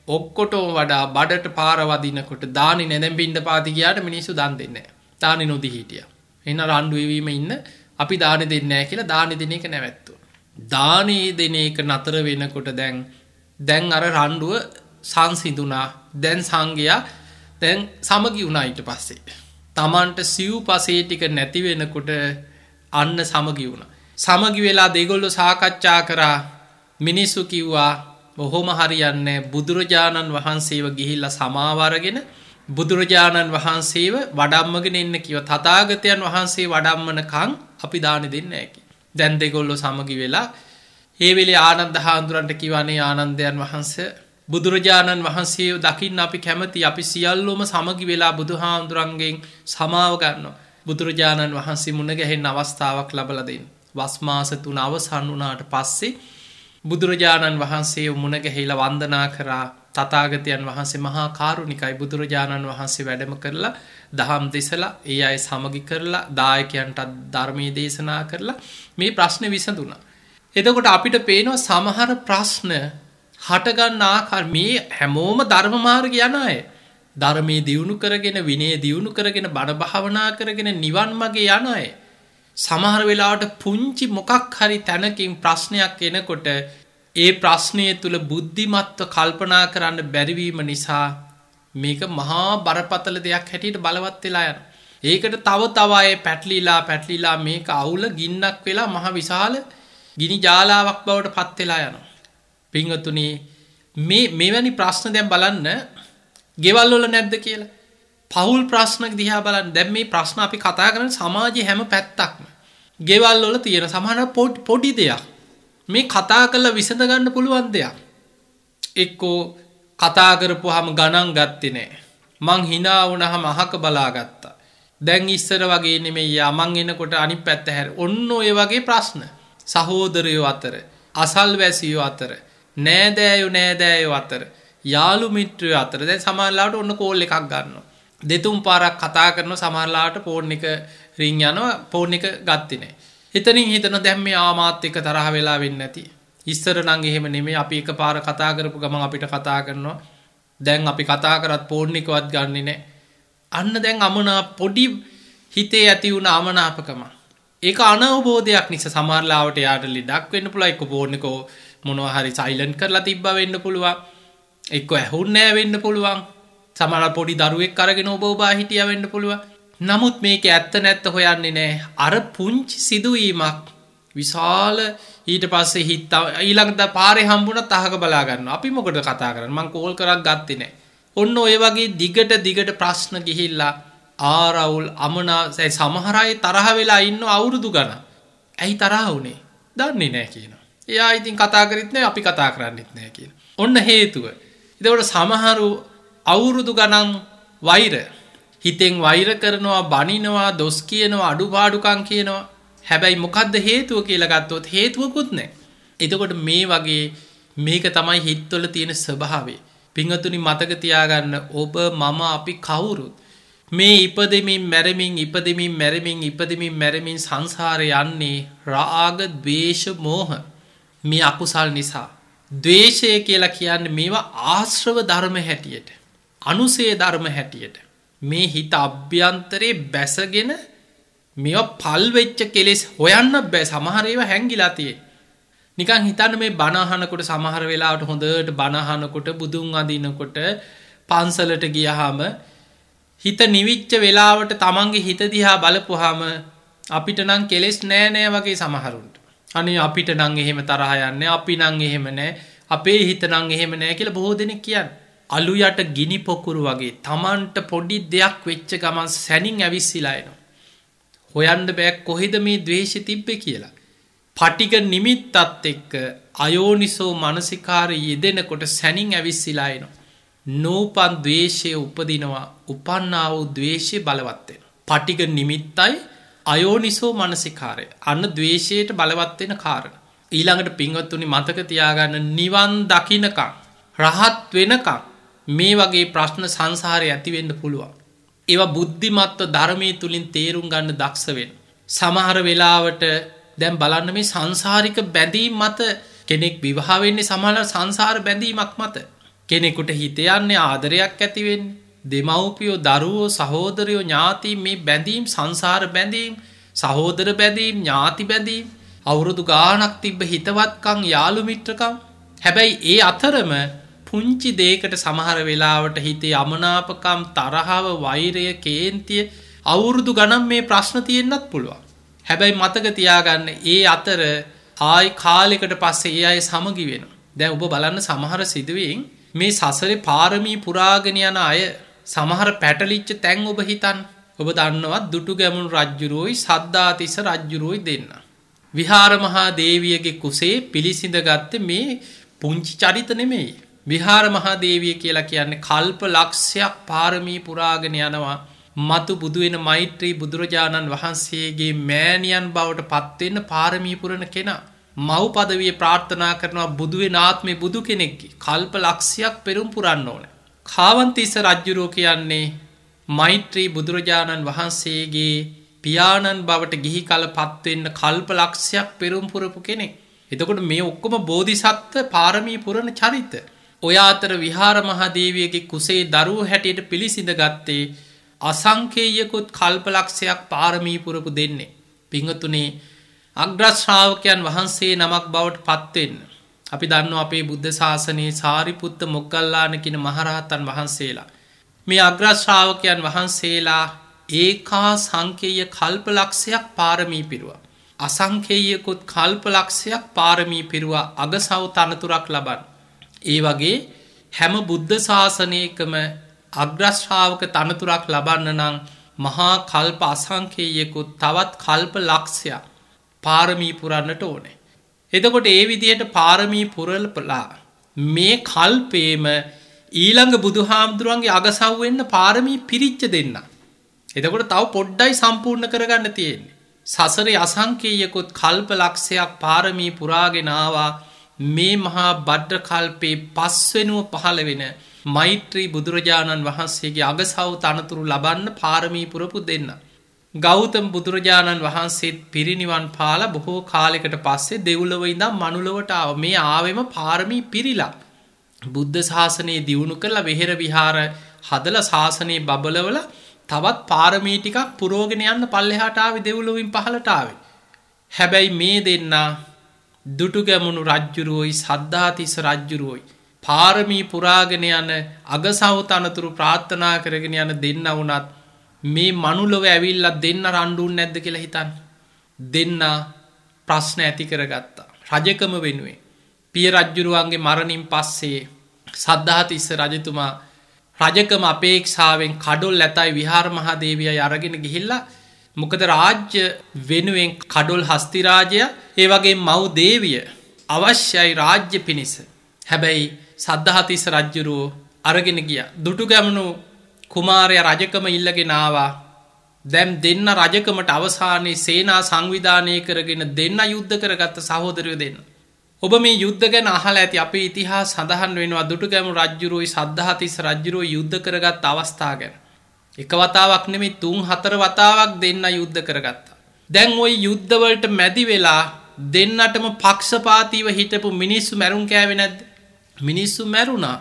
ඔක්කොටෝ වඩා බඩට පාරවදිනකොට දානි නැදැම් පින්ඩ පාතිකයාට මිනිස්සු දන් දෙන්න තානි නොදි හිටිය. එන්න රණ්ඩුවවීම ඉන්න අපි දානි දෙන්නෑ කියලා දානි දෙන එක නැවැත්තුව. දානී දෙන එක නතර වෙනකොට දැන් දැන් අර රණ්ඩුව සංසිදුනා දැන් සංගයා දැන් සමගි වුණයිට පස්සේ. තමන්ට සිව් පසේ ටික නැතිවෙනකොට අන්න සමගි වුණ. සමගි වෙලා දෙගොල්ලො සාකච්ඡා කරා මිනිස්සු කිව්වා බොහොම හරියන්න බුදුරජාණන් වහන්සේව ගිහිල්ල සමාවරගෙන බුදුරජාණන් වහන්සේව වඩම්මගෙන එන්න කිව තතාගතයන් වහන්සේ වඩම්මනකං අපි දාන දෙන්න ඇකි. දැන් දෙගොල්ලො සමගි වෙලා ඒවෙලේ ආනන්ද හාන්දුරන්ට කිවනේ ආනන්දයන් වහන්ස බුදුරජාණන් වහන්සේ දකින්න අපි කැමති අපි සියල්ලෝම සමගි වෙලා බුදු හාමුදුරන්ගෙන් සමාවගන්න බුදුරජාණන් වහන්සේ මුණ ගැහෙන් අවස්ථාවක් ලබලදෙන් වස්මාස තුන අවසන් වනාට පස්සේ බුදුරජාණන් වහන්සේ මුණ ගැහිලා වන්දනා කරා. තතාගතයන් වහන්සේ මහා කාරුණිකයි. බුදුරජාණන් වහන්සේ වැඩම කරලා දහම් දෙසලා ඒ අය සමගි කරලා දායකයන්ටත් ධර්මී දේශනා කරලා මේ ප්‍රශ්න විසඳුනා. එදකොට අපිට පේනවා සමහර ප්‍රශ්න හටගන්න ආකාර මේ හැමෝම ධර්මමාර්ග යන අය. ධර්මයේ දියුණු කරගෙන විනේ දියුණු කරගෙන බණ භාවනා කරගෙන නිවන් මගේ යන අය. සමහර වෙලාට පුංචි මොකක් හරි තැනකින් ප්‍රශ්නයක් එනකොට ඒ ප්‍රශ්නය තුළ බුද්ධිමත්ව කල්පනා කරන්න බැරිවීම නිසා මේක මහා බරපතල දෙයක් හැටියට බලවත් වෙලා යන. ඒකට තව තවය පැටලිලා පැටලිලා මේක අවුල ගින්නක් වෙලා මහ විශාල ගිනි ජාලාවක් බවට පත්වෙලා යන. පිංහතුනේ මේ මෙවැනි ප්‍රශ්න දැම් බලන්න ගෙවල්ලොල නැද්ද කියලා. පවුල් ප්‍රශ්නක් දිහා බලන් දැම් මේ ප්‍රශ්න අපි කතා කරන සමාජය හැම පැත්තක්ම. ගෙවල්ලොල තියෙන සමහන පොට් පොඩි දෙයක්. මේ කතා කල්ල විසඳගන්න පුළුවන් දෙයක්. එක්කෝ කතා කරපු හම ගණන් ගත්ති නෑ. මං හිනා වුණ හම අහක බලාගත්තා. දැන් ඉස්සර වගේ නෙමේ යමන් එනකොට අනි පැත්ත හැර ඔන්න ඔය වගේ ප්‍රශ්න. සහෝදරයෝ අතර අසල් වැසියෝ අතර නෑදෑයු නෑදෑයෝ අතර යාළු මිත්‍රය අතර දැ සමල්ලාට ඔන්න කෝල් එකක් ගන්න. දෙතුම් පාරක් කතා කරන සමරලාට පෝර්ණ එක රිං යනවා පෝර්ණ එක ගත්තිනේ. එතනින් හිතන දැම්ම ආමාත් එක තරහ වෙලා වෙන්න ඇති. ඉස්සර නං එහෙම නෙමේ අපි එක පාර කතා කරපු ගම අපිට කතා කරනවා දැන් අපි කතා කරත් පෝර්ණිකවත් ගන්නේ නෑ. අන්න දැන් අමනා පොඩි හිතේ ඇති වුණ අමනාපකම. ඒක අනවබෝධයක් නිස සමරලාවට යාට ලිඩක් වෙන්න පුළ එක පෝර්ණිකෝ මොනව හරි සයිලන් කරලා තිබ්බ වෙන්න පුළුවන්. එක්ක ඇහුන්නෑ වෙන්න පුළුවන්. සමර පොඩි දරුවෙක් කරගෙන ඔබෝබා හිටිය වෙන්න පුළුවන්. නමුත් මේක ඇත්ත නැත්ත හොයන්නේ නෑ. අර පුංචි සිදුවීමක් විශාල ඊට පස්සේ හිත්තාව ඊළඟද පාරය හම්බුණ තහක බලාගන්න අපි මොකට කතා කරන්න? මං කෝල් කරක් ගත්තිනෑ ඔන්න ඔය වගේ දිගට දිගට ප්‍රශ්න ගිහිල්ලා ආරවුල් අමනා සැයි සමහරයි තරහ වෙලා ඉන්න අවුරුදු ගන ඇයි තරහ වුණේ දන්නේ නෑ කියන එයා ඉතින් කතා කරත්නෑ අපි කතා කරන්නෙත් නෑ කියන ඔන්න හේතුව. එදවට සමහරු අවුරුදු ගනන් වෛර. හිතෙන් වෛර කරනවා බනිනවා දොස් කියනවා අඩුපාඩුකං කියනවා. හැබැයි මොකක්ද හේතුව කියලගත්තොත් හේතුවකුත් නෑ. එතකොට මේ වගේ මේක තමයි හිත්වල තියෙන ස්වභාවේ පිංහතුනි මතකතියාගන්න ඔබ මම අපි කවුරුත් මේ ඉපදමින් මැරමින් ඉපදමින් මැරමින් ඉපදමින් මැරමින් සංසාරය යන්නේ රාග දවේශ මෝහ. මේ අකුසල් නිසා. දවේශය කියලා කියන්න මේවා ආශ්‍රව ධර්ම හැටියට. අනුසේ ධර්ම හැටියට. මේ හිත අභ්‍යන්තරයේ බැසගෙන මෙ පල්වෙච්ච කෙලෙස් හොයන්න බෑ සමහරේව හැංගිලාතියේ. නිකන් හිතන්න මේ බණහනකොට සමහර වෙලාට හොඳට බණහනකොට බුදුන් අදිනකොට පන්සලට ගියහාම හිත නිවිච්ච වෙලාවට තමන්ගේ හිත දිහා බලපුහාම අපිට නං කෙලෙස් නෑනෑ වගේ සමහරුන්ට. අනේ අපිට නං එහෙම තරහයන්න අපි නං එහෙම නෑ අපේ හිත නං එහෙම නෑ කියල බොහෝ දෙනෙක් කියන්න. අලු යට ගිනි පොකුරු වගේ තමන්ට පොඩි දෙයක් වෙච්ච ගමන් සැනින් ඇවිස්සිලායනවා. හොයන්ඩ බෑක් කොහෙද මේ දවේශ තිබ්බෙ කියලා. පටික නිමිත්තත් එක්ක අයෝනිසෝ මනසිකාර යෙදෙනකොට සැනින් ඇවිස්සිලායනවා. නූපන් දවේශය උපදිනවා උපන්නා වූ දවේශය බලවත්වෙන. පටික නිමිත්තයි අයෝනිසෝ මනසිකාරය අන්න දවේශයට බලවත්වෙන කාරණ. ඊළඟට පිංවත්තුනි මතක තියාගන්න නිවන් දකිනකං රහත් වෙනකං මේ වගේ ප්‍රශ්න සංසාරය ඇතිවෙන්න පුළුවන්. ඒවා බුද්ධිමත්ව ධර්මය තුළින් තේරුම් ගන්න දක්ෂවෙන්. සමහර වෙලාවට දැම් බලන්න මේ සංසාරික බැඳීම් මත කෙනෙක් විවාහවෙන්නේ සමහල සංසාර බැඳීමක් මත කෙනෙකුට හිතයන්නේ ආදරයක් ඇතිවෙන් දෙමව්පියෝ දරුවෝ සහෝදරයෝ ඥාති මේ බැඳීම් සංසාර බැඳීම් සහෝදර බැඳීම් ඥාති බැඳීම් අවුරුදු ගානක් තිබ්බ හිතවත්කං යාළුමිට්‍රකම් හැබැයි ඒ අතරම පුංචි දේකට සමහර වෙලාවට හිතේ අමනාපකම් තරහාව වෛරය කේන්තිය අවුරුදු ගනම් මේ ප්‍රශ්න තියෙන්න්නත් පුළුවන්. හැබැයි මතක තියාගන්න ඒ අතර ආයි කාලෙකට පස්සේ ඒ අය සමගි වෙන. දැ ඔබ බලන්න සමහර සිදුවීෙන් මේ සසරේ පාරමී පුරාගෙන යන අය සමහර පැටලිච්ච තැන් ඔබ හිතන් ඔබ දන්නවත් දුටු ගැමුණු රජ්ජුරුවයි සද්ධාතිස රජ්ජුරුවයි දෙන්න. විහාර මහා දේවියගේ කුසේ පිළිසිඳ ගත්ත මේ පුංචි චරිත නෙමෙයි. විහාර මහා දේවිය කියලා කියන්නේ කල්ප ලක්ෂයක් පාරමී පුරාගෙන යනවා මතු බුදුවෙන මෛත්‍රී බුදුරජාණන් වහන්සේගේ මෑනියන් බවට පත්වෙන්න පාරමීපුරණ කෙනා. මව් පදවිය ප්‍රාර්ථනා කරනවා බුදුවේ නාත්මේ බුදු කෙනෙක්කි කල්ප ලක්ෂයක් පෙරුම් පුරන්න ඕන. කාවන්තිස්ස රජ්ජුරෝ කියන්නේ මෛත්‍රී බුදුරජාණන් වහන්සේගේ පියාණන් බවට ගිහි කල පත්වෙන්න කල්ප ලක්ෂයක් පෙරුම්පුරපු කෙනෙක්. එතකොට මේ ඔක්කොම බෝධිසත්ව පාරමී පුරණ චරිත. ඔය අතර විහාර මහාදේවියගේ කුසේ දරුව හැටියට පිළිසිඳ ගත්තේ අසංකේයකුත් කල්පලක්ෂයක් පාරමීපුරපු දෙන්නේ. පිංහතුනේ අග්‍රශ්‍රාවකයන් වහන්සේ නමක් බවට පත්වෙන්න. අපි දන්න අපේ බුද්ධ ශාසනයේ සාරිපුත්ත මොක්ගල්ලානකින මහරහතන් වහන්සේලා. මේ අග්‍රශ්‍රාවකයන් වහන්සේලා ඒකා සංකේය කල්පලක්ෂයක් පාරමී පිරුවා. අසංකේයකුත් කල්පලක්ෂයක් පාරමී පිරුවා අගසව් තනතුරක් ලබන්. ඒ වගේ හැම බුද්ධ ශාසනයකම අග්‍රශ්‍රාවක තනතුරක් ලබන්න නං මහා කල්ප අසංකේයකුත් තවත් කල්ප ලක්ෂයක් පාරමී පුරන්නට ඕනේ. එතකොට ඒ විදිහට පාරමී පුරල් පලා මේ කල්පේම ඊළඟ බුදු හාමුදුරුවන්ගේ අගසව්වෙන්න පාරමී පිරිච්ච දෙන්න. එතකොට තව පොඩ්ඩයි සම්පූර්ණ කරගන්න තියෙන්නේ. සසරේ අසංකේයකුත් කල්ප ලක්ෂයක් පාරමී පුරාගෙනවා මේ මහා බඩ්ඩ කල්පේ පස්වෙනුව පහළ වෙන මෛත්‍රී බුදුරජාණන් වහන්සේගේ අගසව් තනතුරු ලබන්න පාරමී පුරපු දෙන්න. ගෞතම් බුදුරජාණන් වහන්සේත් පිරිනිවන් පාල බොහෝ කාලෙකට පස්සේ දෙව්ලව ඉඳම් මනුලොවටාව මේ ආවෙම පාරමී පිරිලා. බුද්ධ ශාසනයේ දියුණු කරලා වෙහෙර විහාර හදල ශාසනයේ බබලවල තවත් පාරමීටිකක් පුරෝගෙන යන්න පල්ලෙහාටාව දෙව්ලොවින් පහලටාවේ. හැබැයි මේ දෙන්න දුටු ගැමුණු රජ්ජුරුවයි සද්ධාතිස රජ්ජුරුවයි. පාරමී පුරාගෙන යන අගසවත අනතුරු ප්‍රාර්ථනා කරගෙන යන දෙන්න වුනත් මේ මනුලොව ඇවිල්ලත් දෙන්න රණ්ඩුවන් නැද්ද කියලා හිතන් දෙන්න ප්‍රශ්න ඇති කරගත්තා. රජකම වෙනුවේ. පිය රජ්ජුරුවන්ගේ මරණින් පස්සේ සද්ධාතිස්ස රජතුමා රජකම අපේක්ෂාවෙන් කඩොල් ඇතයි විහාර මහාදේවිය අරගෙන ගිහිල්ලා මොකද රාජ්‍ය වෙනුවෙන් කඩොල් හස්තිරාජය ඒ වගේ මව් දේවිය අවශ්‍යයි රාජ්‍ය පිණිස හැබැයි සද්ධහතිස්ස රජ්ජුරුවෝ අරගෙන ගිය දුටු ගැමනු කුමාරය රජකම ඉල්ලගෙනවා දැම් දෙන්න රජකමට අවසානයේ සේනා සංවිධානය කරගෙන දෙන්න යුද්ධ කරගත්ත සහෝදරය දෙන්න. ඔබ මේ යුද්ධ ගැන අහල ඇති අප ඉතිහා සඳහන් වෙනවා දුටුගැම රජ්ජුරුවයි සද්ධහතිස් රජ්ජුරුව යුද්ධ කරගත් අවස්ථා ගැන. එක වතාවක් නෙමේ තුන් හතර වතාවක් දෙන්න යුද්ධ කරගත්තා. දැන් ඔයි යුද්ධවලට මැදි වෙලා දෙන්නටම පක්ෂපාතිව හිටපු මිනිස්සු මැරුම් කෑවෙ නැද්ද මිනිස්සු මැරුණා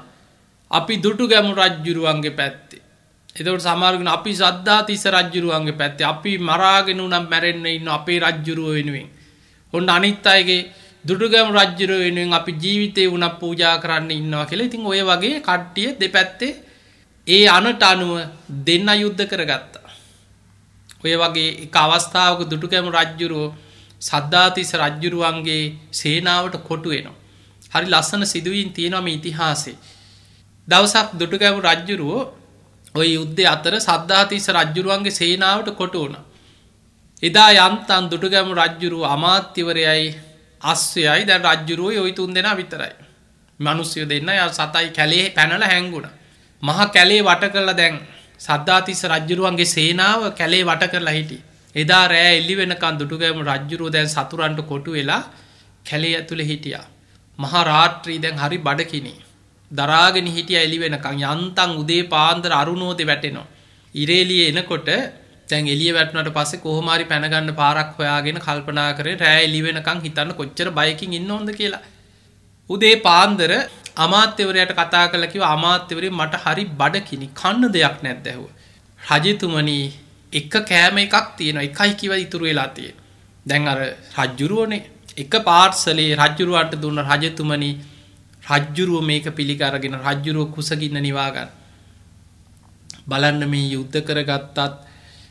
අපි දුටු ගැමු රජ්ජුරුවන්ගේ පැත්තේ. එතවට සමාර්ගෙන අපි සද්ධා තිස රජ්ජුරුවන්ගේ පැත්තේ අපි මරාගෙන නම් මැරෙන්න්න ඉන්න අපේ රජ්ජුරුව වෙනුවෙන්. ඔන්න අනිත් අයගේ දුටුගැම රජ්ජුරුව වෙනුවෙන් අපි ජීවිතය වුණ පූජා කරන්න ඉන්නවා කියල ඉතින් ඔය වගේ කට්ටිය දෙපැත්තේ ඒ අනට අනුව දෙන්න යුද්ධ කරගත්තා. ඔය වගේ එක අවස්ථාවක දුටුකැම රජ්ජුරුවෝ සද්ධාතිස රජ්ජුරුවන්ගේ සේනාවට කොටු වෙනවා. හරි ලස්සන සිදුවීන් තියෙනම ඉතිහාසේ. දවසක් දුටුකැම රජ්ජුරුවෝ ඔය යුද්ධ අතර සද්ධාතිස රජ්ජුරුවන්ගේ සේනාවට කොට වුණ. එදා යන්තන් දුටුගැම රජ්ජුරුව අමාත්‍යවරයයි අස්වයයි දැ රජ්ජුරුව ඔයි තුන් දෙෙන විතරයි. මනුස්්‍යය දෙන්න ය සතයි කැලේ පැනල හැංගුණ. මහ කැලේ වට කරලා දැන් සද්ධාතිස රජ්ජුරුවන්ගේ සේනාව කැලේ වට කරලා හිටි. එදා රෑ එල්ලි වෙනකන් දුටුගැම රජ්ජුරුව දැන් සතුරන්ට කොටු වෙලා කැලේ ඇතුළ හිටියා. මහා රාත්‍රී දැන් හරි බඩකිනේ. දරාගෙන හිටිය එලි වෙනකං යන්තන් උදේ පාන්දර අරුණෝද වැටෙනවා. ඉරේලිය එනකොට තැන් එලිය වැටනට පස්සේ කොහොමරි පැනගන්න පාරක් හොයාගෙන කල්පනා කර රෑ එලි වෙනකං හිතන්න කොච්චර බයකින් ඉන්න හොඳ කියලා. උදේ පාන්දර අමාත්‍යවරයට කතා කල කිව අමාත්‍යවරේ මට හරි බඩකිනි කන්න දෙයක් නැද්දැහුව. රජතුමනී එක කෑම එකක් තියෙන එකයි කිව ඉතුරු වෙලා තිය. දැන් අර රජ්ජුරුවනේ එක පාර්සලේ රජ්ජුරුවන්ට දුන්න රජතුමනි රජ්ජුරුව මේක පිළිකරගෙන රජ්ජුරුව කුසගින්න නිවාගන්න. බලන්න මේ යුද්ධ කරගත්තත්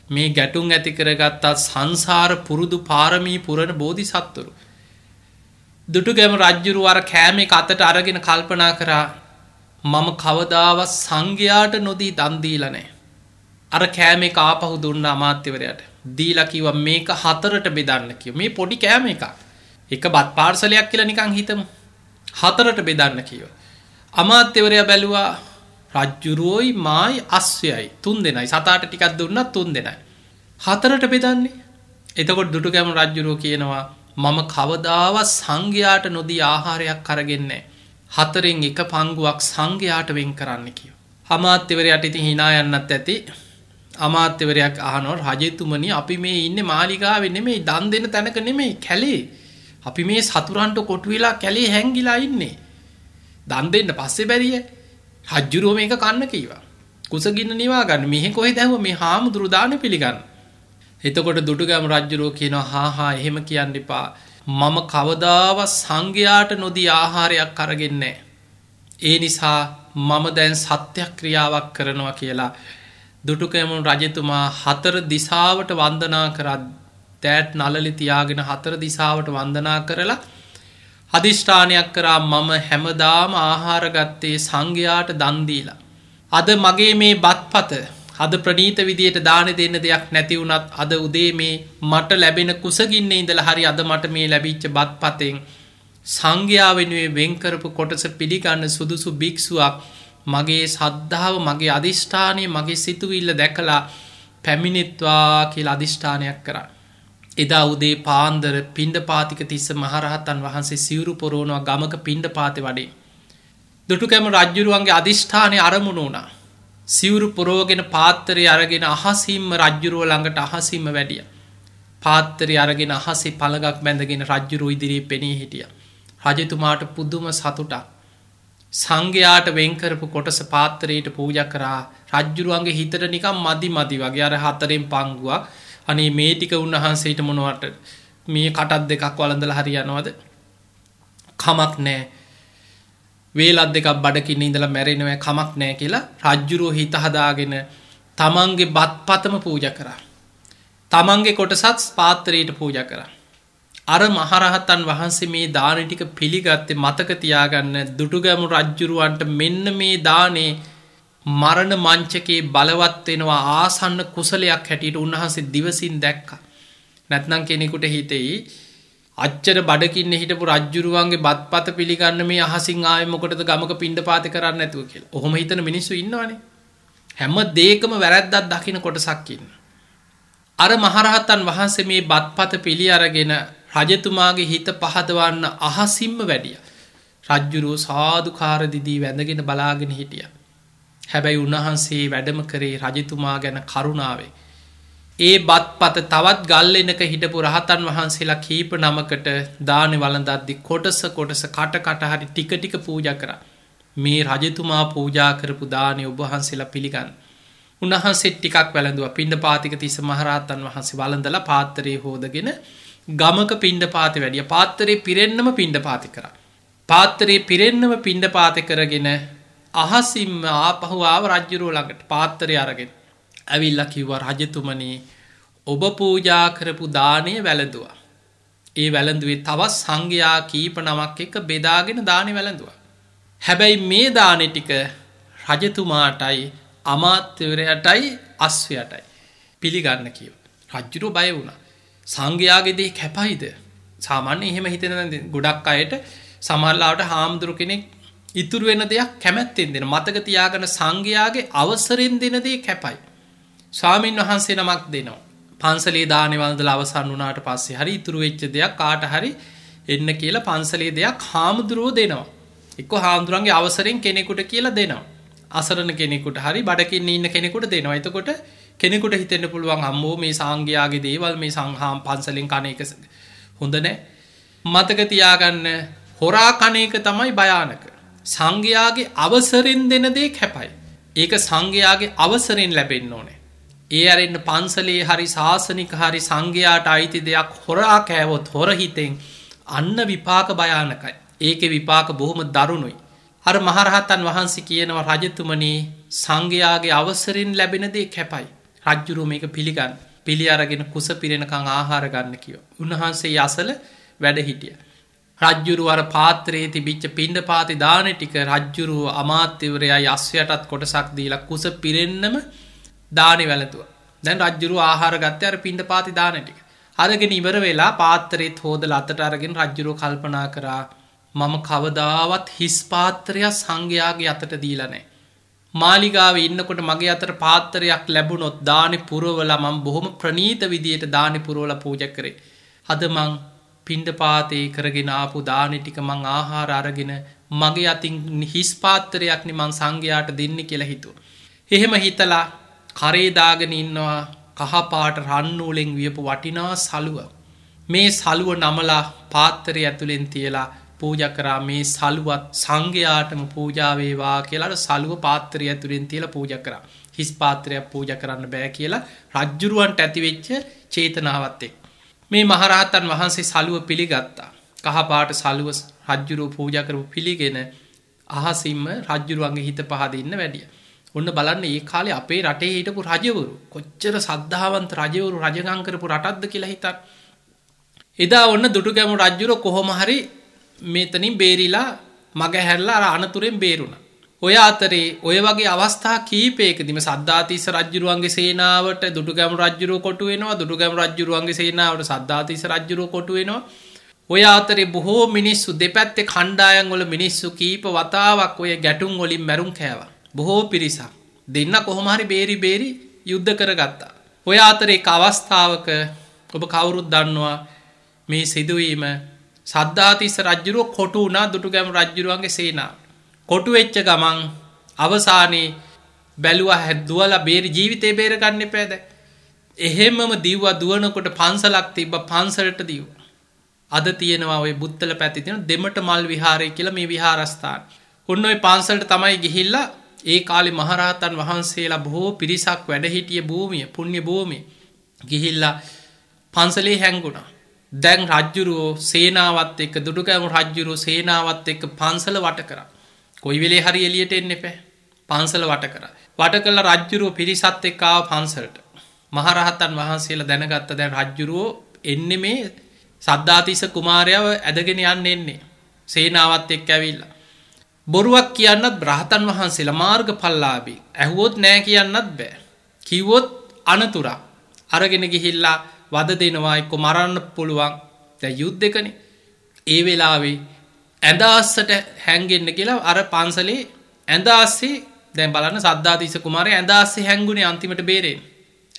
මේ ගැටුම් ඇති කරගත්තත් සංසාර පුරුදු පාරමී පුරණ බෝධි සත්තුරු. දුටු ගැම රජ්ජුරුවර කෑමේ අතට අරගෙන කල්පනා කරා මම කවදාවත් සංඝයාට නොදී දන්දීලනෑ. අර කෑමේ කාපහු දුන්න අමාත්‍යවරයට දීලකිව මේක හතරට බෙදන්න කිය මේ පොඩි කෑම එක එක බත් පාර්සලයක් කියල නිකං හිතමු හතරට බෙදන්න කියව. අමාත්‍යවරය බැලුවා රජ්ජුරුවෝයි මයි අස්වයයි තුන් දෙනයි සතාට ටිකක් දුන්නත් තුන් දෙනයි. හතරට බෙදන්නේ එතකොට දුටු ගැම රජ්ජුරුව කියනවා මම කවදාවත් සංඝයාට නොදී ආහාරයක් කරගෙන්නේ. හතරෙන් එක පංගුවක් සංඝයාට වෙන් කරන්න කියව. අමාත්‍යවරයට ඉති හිනා යන්නත් ඇති අමාත්‍යවරයක් අහනො රජතුමනි අපි මේ ඉන්න මාලිකාව නෙමේ දන් දෙන තැනක නෙමේ කැලේ අපි මේ සතුරන්ට කොටුවෙලා කැලේ හැංගිලා ඉන්නේ. දන් දෙන්න පස්සෙ බැරිය. රජ්ජුරුව මේක කන්න කීවා. කුසගින්න නිවා ගන්න. මෙහෙ කොහෙ දැව මේ හාමුදුරුදාන පිළිගන්න. එතකොට දුටුගැම රජ්ජුරුව කියන හාහා එහෙම කියන්න එපා. මම කවදාව සංඝයාට නොදී ආහාරයක් කරගෙන්නේ. ඒ නිසා මම දැන් සත්‍යයක් ක්‍රියාවක් කරනවා කියලා. දුටුකැමුණු රජතුමා හතර දිසාවට වන්දනා කරත් තෑට් නලලි තියාගෙන හතර දිසාවට වන්දනා කරලා අධිෂ්ඨානයක් කරා මම හැමදාම ආහාරගත්තේ සංඝයාට දන්දීලා. අද මගේ මේ බත්පත අද ප්‍රනීත විදියට දාන දෙන්න දෙයක් නැති වුණත් අද උදේ මේ මට ලැබෙන කුසගින්න ඉඳල හරි අද මට මේ ලැබිච්ච බත් පතෙන් සංඝයා වෙනුවේ වෙන්කරපු කොටස පිළිගන්න සුදුසු භික්ෂුවක් මගේ සද්ධාව මගේ අධිෂ්ඨානය මගේ සිතුවිල්ල දැකලා පැමිණිත්වා කියල අධිෂ්ඨානයක් කරා. එදා උදේ පාන්දර පින්ඩ පාතික තිස්ස මහරහතන් වහන්සේ සිවුරු පොරෝණවා ගමක පින්ඩ පාති වඩේ. දුටුකැම රජ්ජුරුවන්ගේ අධිෂ්ඨානය අරමුණ වුණා. සිවුරු පුරෝගෙන පාත්තරය අරගෙන අහසිම්ම රජ්ජුරුව ළඟට අහසිම්ම වැඩිය. පාත්තරය අරගෙන අහසේ පළගක් බැඳගෙන රජ්ජුරු ඉදිරී පෙනී හිටිය. රජතුමාට පුද්දුම සතුටක්. සංඝයාට වෙන්කරපු කොටස පාත්තරයට පූජ කරා රජ්ජුරුවන්ගේ හිතට නිකම් මදි මදි වගේ අර හතරෙන් පංගුවක් අනේ මේ ටික උන්වහන්සේට මොනවට මේ කටත් දෙකක් වලඳල හරියනවද කමක් නෑ වේලත් දෙකක් බඩකින්න ඉඳලා මැරෙනව කමක් නෑ කියලා රජ්ජුරුව හිත හදාගෙන තමන්ගේ බත් පතම පූජ කරා. තමන්ගේ කොටසත් පාත්තරයට පූජ කරා. අර මහරහතන් වහන්සේ මේ දානටික පිළිගත්තේ මතක තියාගන්න දුටුගැමු රජ්ජුරුවන්ට මෙන්න මේ දානේ මරණ මංචකේ බලවත්වෙනවා ආසන්න කුසලයක් හැටියට උන්වහන්සේ දිවසින් දැක්ක. නැත්නම් කෙනෙකුට හිතෙයි අච්චර බඩකින්න හිටපු රජ්ජුරුවන්ගේ බත් පත පිළිගන්න මේ අහසින් ආයමකොටද ගමක පින්ඩ පාති කරන්න ඇතුව කියල ඔහොම හිතන මිනිස්සු ඉන්නවානේ හැම දේකම වැරැද්දත් දකින කොටසක්කින්න. අර මහරහත්තන් වහන්සේ මේ බත් පත පිළි අරගෙන රජතුමාගේ හිත පහදවන්න අහසිම්ම වැඩිය. රජ්ජුරුව සාධකාරදිදී වැඳගෙන බලාගෙන හිටිය. හැබැයි උන්වහන්සේ වැඩම කරේ රජතුමා ගැන කරුණාවේ. ඒ බත් පත තවත් ගල්ලෙනක හිටපු රහතන් වහන්සේලා කීප නමකට දාන වලදද්දි කොටස කොටස කට කටහරි ටික ටික පූජ කර මේ රජතුමා පූජා කරපු දානය ඔබහන්සේලා පිළිගන්න. උන්හන්සෙත් ටිකක් වැළඳුව පින්ඩ පාතික තිස මහරහතන් වහන්සේ වලඳල පාත්තරයේ හෝදගෙන ගමක පින්ඩ පාති වැඩිය පාත්තරේ පිරෙන්න්නම පින්ඩ පාති කර. පාත්තරේ පිරෙන්න්නම පින්ඩ පාති කරගෙන අහසිම්ම ආපහු ආව රජ්ජුරුව ළඟට පාත්තරය අරගෙන ඇවිල්ල කිව්ව රජතුමනී ඔබ පූජා කරපු දානය වැළඳවා. ඒ වැළඳුවේ තවත් සංඝයා කීප නමක් එක බෙදාගෙන දානය වැළඳුව. හැබැයි මේ දානෙ ටික රජතුමාටයි අමාත්‍යවරයටයි අස්වයටයි පිළිගන්න කියව. රජ්ජුරු බය වුණ. සංඝයාගෙදේ කැපයිද සාමාන්‍ය එහෙම හිතන ගොඩක් අයට සමල්ලාට හාමුදුරු කෙනෙක් ඉතුරු වෙන දෙයක් කැමැත්තෙන් දෙෙන මතක තියාගන සංඝයාගේ අවසරෙන් දෙන දේ කැපයි. ස්වාමීන් වහන්සේ නමක් දෙනවා. පන්සලේ දානවල්දල අවසන් වනාට පස්සේ හරි ඉතුරු වෙච්ච දෙයක් කාට හරි එන්න කියලා පන්සලේ දෙයක් හාමුදුරුව දෙනවා. එක්ක හාමුදුරන්ගේ අවසරෙන් කෙනෙකුට කියලා දෙනවා. අසරන කෙනෙකුට හරි බඩකින්න ඉන්න කෙනෙකුට දෙනවා එතකොට කෙනෙකුට හිතෙන්න්න පුළුවන් අම්මෝ මේ සංඝයාගේ දේවල් මේ සංහාම් පන්සලෙන් කන එක හොඳ නෑ මතක තියාගන්න හොරා කනයක තමයි භයානක සංඝයාගේ අවසරෙන් දෙන දේ කැපයි ඒක සංඝයාගේ අවසරෙන් ලැබෙන්න්න ඕනේ ඒ අරෙන්න්න පන්සලේ හරි ශාසනික හරි සංඝයාට අයිති දෙයක් හොරා කෑවොත් හොරහිතෙන් අන්න විපාක භයානකයි ඒක විපාක බොහොම දරුණුයි අර මහරහතන් වහන්සේ කියනවා රජතුමනී සංඝයාගේ අවසරින් ලැබෙනදේ කැපයි. රජ්ජුරුව මේක පිළිගන්න පිළි අරගෙන kuස පිරෙනකං ආහාර ගන්න කියව. උන්වහන්සේ යසල වැඩ හිටිය. රජ්ජුරුවර පාත්‍රයේ තිබිච්ච පින්ඩ පාති දාන ටික රජ්ජුරුව අමාත්‍යවරයා යස්වයටත් කොටසක් දීලා කුස පිරෙන්න්නම දානි වැලතුව. දැන් රජ්ජුරු ආහාර ගත්ත අර පින්ඩ පාති දාන ටික. අරගෙන ඉවර වෙලා පාත්තරෙත් හෝද ලතට අරගෙන රජ්ජුරුව කල්පනා කරා මම කවදාවත් හිස් පාත්‍රයක් සංඝයාගේ අතට දීලනෑ. මාලිගාව ඉන්නකොට මගේ අතර පාත්තරයක් ලැබුණොත් දානෙ පුරවල මං බොහොම ප්‍රනීත විදියට දානෙ පුරෝල පූජ කරේ. හද මං පින්ඩ පාතේ කරගෙන ආපු දානෙ ටික මං ආහාර අරගෙන මගේ අතින් හිස් පාත්තරයක්නි මං සංඝයාට දෙන්න කියලා හිතුව. එහෙම හිතලා කරේදාගෙන ඉන්නවා කහපාට රන්නූලෙන් වියපු වටිනා සලුව. මේ සලුව නමලා පාත්තරය ඇතුළෙන් තියලා පූජ කරා මේ සලුවත් සංඝයාටම පූජාවේවා කියලාට සලුව පාත්‍රය ඇතුරින් තියල පූජ කරා හිස් පාත්‍රයක් පූජ කරන්න බෑ කියලා රජ්ජුරුවන්ට ඇතිවෙච්ච චේතනාවත්තෙක්. මේ මහරහතන් වහන්සේ සලුව පිළිගත්තා. කහපාට සලුව රජ්ජුරුව පූජ කරපු පිළිගෙන අහසිම්ම රජ්ජුරුවන්ගේ හිත පහදන්න වැඩිය. ඔන්න බලන්න ඒ කාලේ අපේ රටේ හිටපු රජවරු කොච්චර සද්ධාවන්ත රජවරු රජගංකරපු රටක්ද කියලා හිතක්. එදා ඔන්න දුටු ගැමු රජ්ජුර කොහොමහරි මෙතනින් බේරිලා මග හැරලා අර අනතුරෙන් බේරුණ. ඔය අතරේ ඔය වගේ අවස්ථා කීපයකදිම සද්ධාතිස රජ්ජුරුවන්ගේ සේනාවට දුටුගැම රජ්ජුරුව කොටුවෙනවා දුටුගැම රජ්ජුරුවන්ගේ සේනාවට සද්ධාතිස රජ්ජුරුව කොටුවෙනවා ඔය අතරේ බොහෝ මිනිස්සු දෙපැත්තේ කණ්ඩායන් වල මිනිස්සු කීප වතාවක් ඔය ගැටුම් වලින් මැරුම් කෑව. බොහෝ පිරිසක් දෙන්න කොහොමහරි බේරි බේරි යුද්ධ කරගත්තා. ඔය අතරේ අවස්ථාවක ඔබ කවුරුත් දන්නවා මේ සිදුවීම සද්ධාතිස්ස රජ්ජුරුව කොටු වුණා දුටු ගැම රජ්ජුරුවන්ගේ සේනා. කොටු වෙච්ච ගමන් අවසානයේ බැලුව හැද්දුවල බේරි ජීවිතය බේරගන්න පැද. එහෙම්මම දීව දුවනකොට පන්සලක් තිබ පන්සලට දීව. අද තියෙනවා ඔය බුත්තල පැතිතින දෙමට මල් විහාරය කියල මේ විහාරස්ථාන්. ඔන්න ඔයි පන්සල්ට තමයි ගිහිල්ලා ඒ කාලි මහරහතන් වහන්සේලා බොහෝ පිරිසක් වැඩහිටිය භූමිය පුුණ්‍ය භූමි ගිහිල්ලා පන්සලේ හැංගුණා. දැන් රජ්ජුරුවෝ සේනාවත් එක්ක දුඩුකෑම රජ්ජුරුව සේනාවත් එක්ක පන්සල වට කර. කොයි වෙලේ හරි එලියට එන්න එපෑ පන්සල වට කර. වට කල්ල රජ්ජුරුව පිරිසත් එක්කාව පන්සලට. මහරහතන් වහන්සේලා දැනගත්ත දැන් රජ්ජුරුවෝ එන්න මේ සද්ධාතිස කුමාරයාව ඇදගෙන යන්න එන්නේ. සේනාවත් එක් ඇවිල්ලා. බොරුවක් කියන්නත් බ්‍රහතන් වහන්සේලා මාර්ග පල්ලාබී ඇහුවොත් නෑ කියන්නත් බෑ. කිව්වොත් අනතුරා අරගෙන ගිහිල්ලා වද දෙනවා එක්කො මරන්න පුළුවන් දැ යුද්ධකන ඒ වෙලාවේ ඇඳාස්සට හැන්ගෙන්න්න කියලා අර පන්සලේ ඇඳාස්සේ දැන් බලන්න සද්ධාතිස කුමාර ඇඳාස්සේ හැංගුණේ අන්තිමට බේරෙන්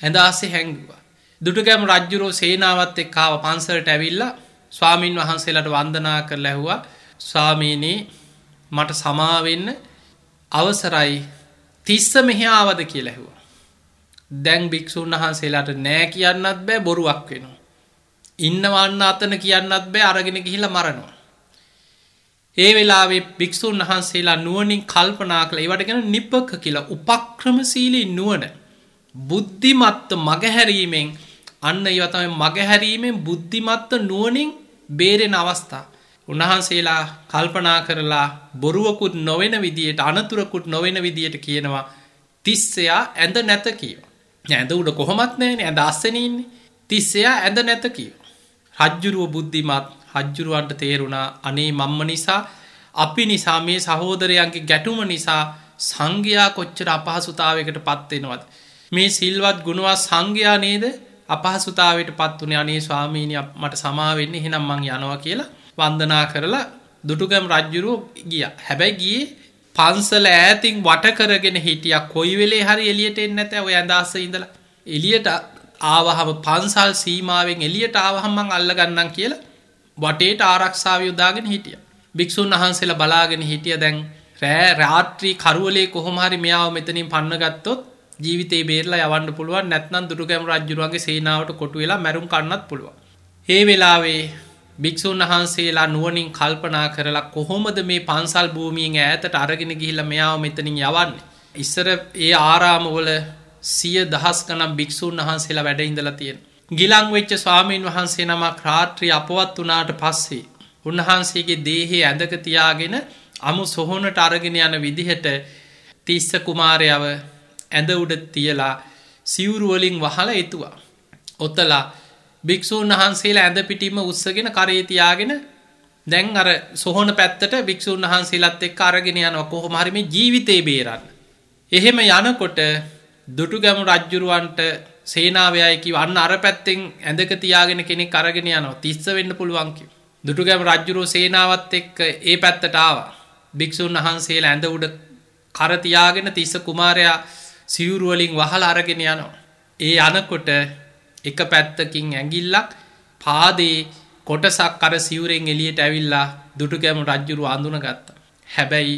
ඇඳාස්සේ හැංගවා දුටුගැම රජ්ජුරෝ සේනාවත් එක්කාව පන්සලට ඇවිල්ලා ස්වාමීන් වහන්සේලට වන්දනා කර ලැහවා ස්වාමීනී මට සමාවෙන්න අවසරයි තිස්ස මෙහාවද කියලැහවා දැන් භික්‍ෂූන් වහන්සේලාට නෑ කියන්නත් බෑ බොරුවක් වෙනවා. ඉන්නවන්න අතන කියන්නත් බෑ අරගෙන ගිහිල මරනවා. ඒ වෙලාවේ භික්‍ෂූන් වහන්සේලා නුවනින් කල්පනා කළ ඒවටගෙන නිප්පක කියලා උපක්‍රමසීලී නුවන බුද්ධිමත්ත මගහැරීමෙන් අන්න ඉවතම මගහැරීමෙන් බුද්ධිමත්ත නුවනින් බේරෙන අවස්ථා. උන්වහන්සේලා කල්පනා කරලා බොරුවකුත් නොවෙන විදියට අනතුරකුත් නොවෙන විදියට කියනවා තිස්සයා ඇඳ නැත කියව. ඇඳ උඩ කොහොමත් නෑන ඇඳ අස්සනන්නේ තිස්සයා ඇඳ නැත කියව. රජ්ජුරුව බුද්ධිමත් හජ්ජුරුවන්ට තේරුණා අනේ මම්ම නිසා අපි නිසා මේ සහෝදරයන්ගේ ගැටුම නිසා සංඝයා කොච්චර අපහසුතාවකට පත්වෙනවත්. මේ සිල්වත් ගුණවා සංඝයා නේද අපහසුතාවට පත් වනේ අනේ ස්වාමීනය මට සමාවෙන්න හෙනම් මං යනවා කියලා වන්දනා කරලා දුටුගම් රජ්ජුරුව ගිය. හැබැයි ගියේ පන්සල ඈතින් වට කරගෙන හිටියක් කොයි වෙලේ හරි එලියට එන්න ඇත ඔය ඇදස්ස ඉඳලා. එලියට ආවහම පන්සල් සීමාවෙන් එලියට ආවහම්මං අල්ලගන්නම් කියලා වටේට ආරක්ෂාව යුදාගෙන හිටිය. භික්‍ෂූන් වහන්සේලා බලාගෙන හිටිය දැන් රෑ රාත්‍රී කරුවලේ කොහොමහරි මෙයාව මෙතනින් පන්නගත්තොත් ජීවිතේ බේරලා යවන්න පුළුවන් නැත්නම් දුටුගැම රජ්ජුරුවන්ගේ සේනාවට කොටු වෙලා මැරුම් කන්නත් පුළුව. ඒ වෙලාවේ භික්‍ෂූන් වහන්සේලා නුවනින් කල්පනා කරලා කොහොමද මේ පන්සල් භූමියෙන් ඈතට අරගෙන ගිහිල්ල මෙයාව මෙතනින් යවන්න. ඉස්සර ඒ ආරාමවල සිය දහස් කනම් භික්‍ෂූන් වහන්සේලා වැඩඉඳල තියෙන. ගිලං වෙච්ච ස්වාමීන් වහන්සේ නමක් රාත්‍රී අපවත් වනාට පස්සේ. උන්වහන්සේගේ දේහේ ඇඳක තියාගෙන අමු සොහොනට අරගෙන යන විදිහට තිස්ස කුමාරයව ඇඳ උඩ තියලා සිවුරුවලින් වහල එතුවා. ඔත්තලා භික්‍ෂූන් වහන්සේලා ඇඳ පිටිම උත්සගෙන කරේතියාගෙන දැන් අර සොහොන පැත්තට භික්‍ෂූන් වහන්සේලත් එක් අරගෙන යනවා කොහොමහරිම ජීවිතය බේරන්න. එහෙම යනකොට දුටු ගැමු රජ්ජුරුවන්ට සේනාවයකි වන්න අර පැත්තෙන් ඇඳක තියාගෙන කෙනෙක් අරගෙන යනවා තිස්ස වෙන්න පුළුවන්කි. දුටු ගැම රජ්ජුරුව සේනාවත් එක්ක ඒ පැත්තට ආවා. භික්‍ෂූන් වහන්සේලා ඇඳ උඩ කරතියාගෙන තිස්ස කුමාරයා සිවුරුවලින් වහල අරගෙන යනවා. ඒ යනකොට එක පැත්තකින් ඇගිල්ලක් පාදේ කොටසක් අර සිවරෙන් එලියට ඇවිල්ලා දුටුගැම රජ්ජුරු අඳුන ගත්ත. හැබැයි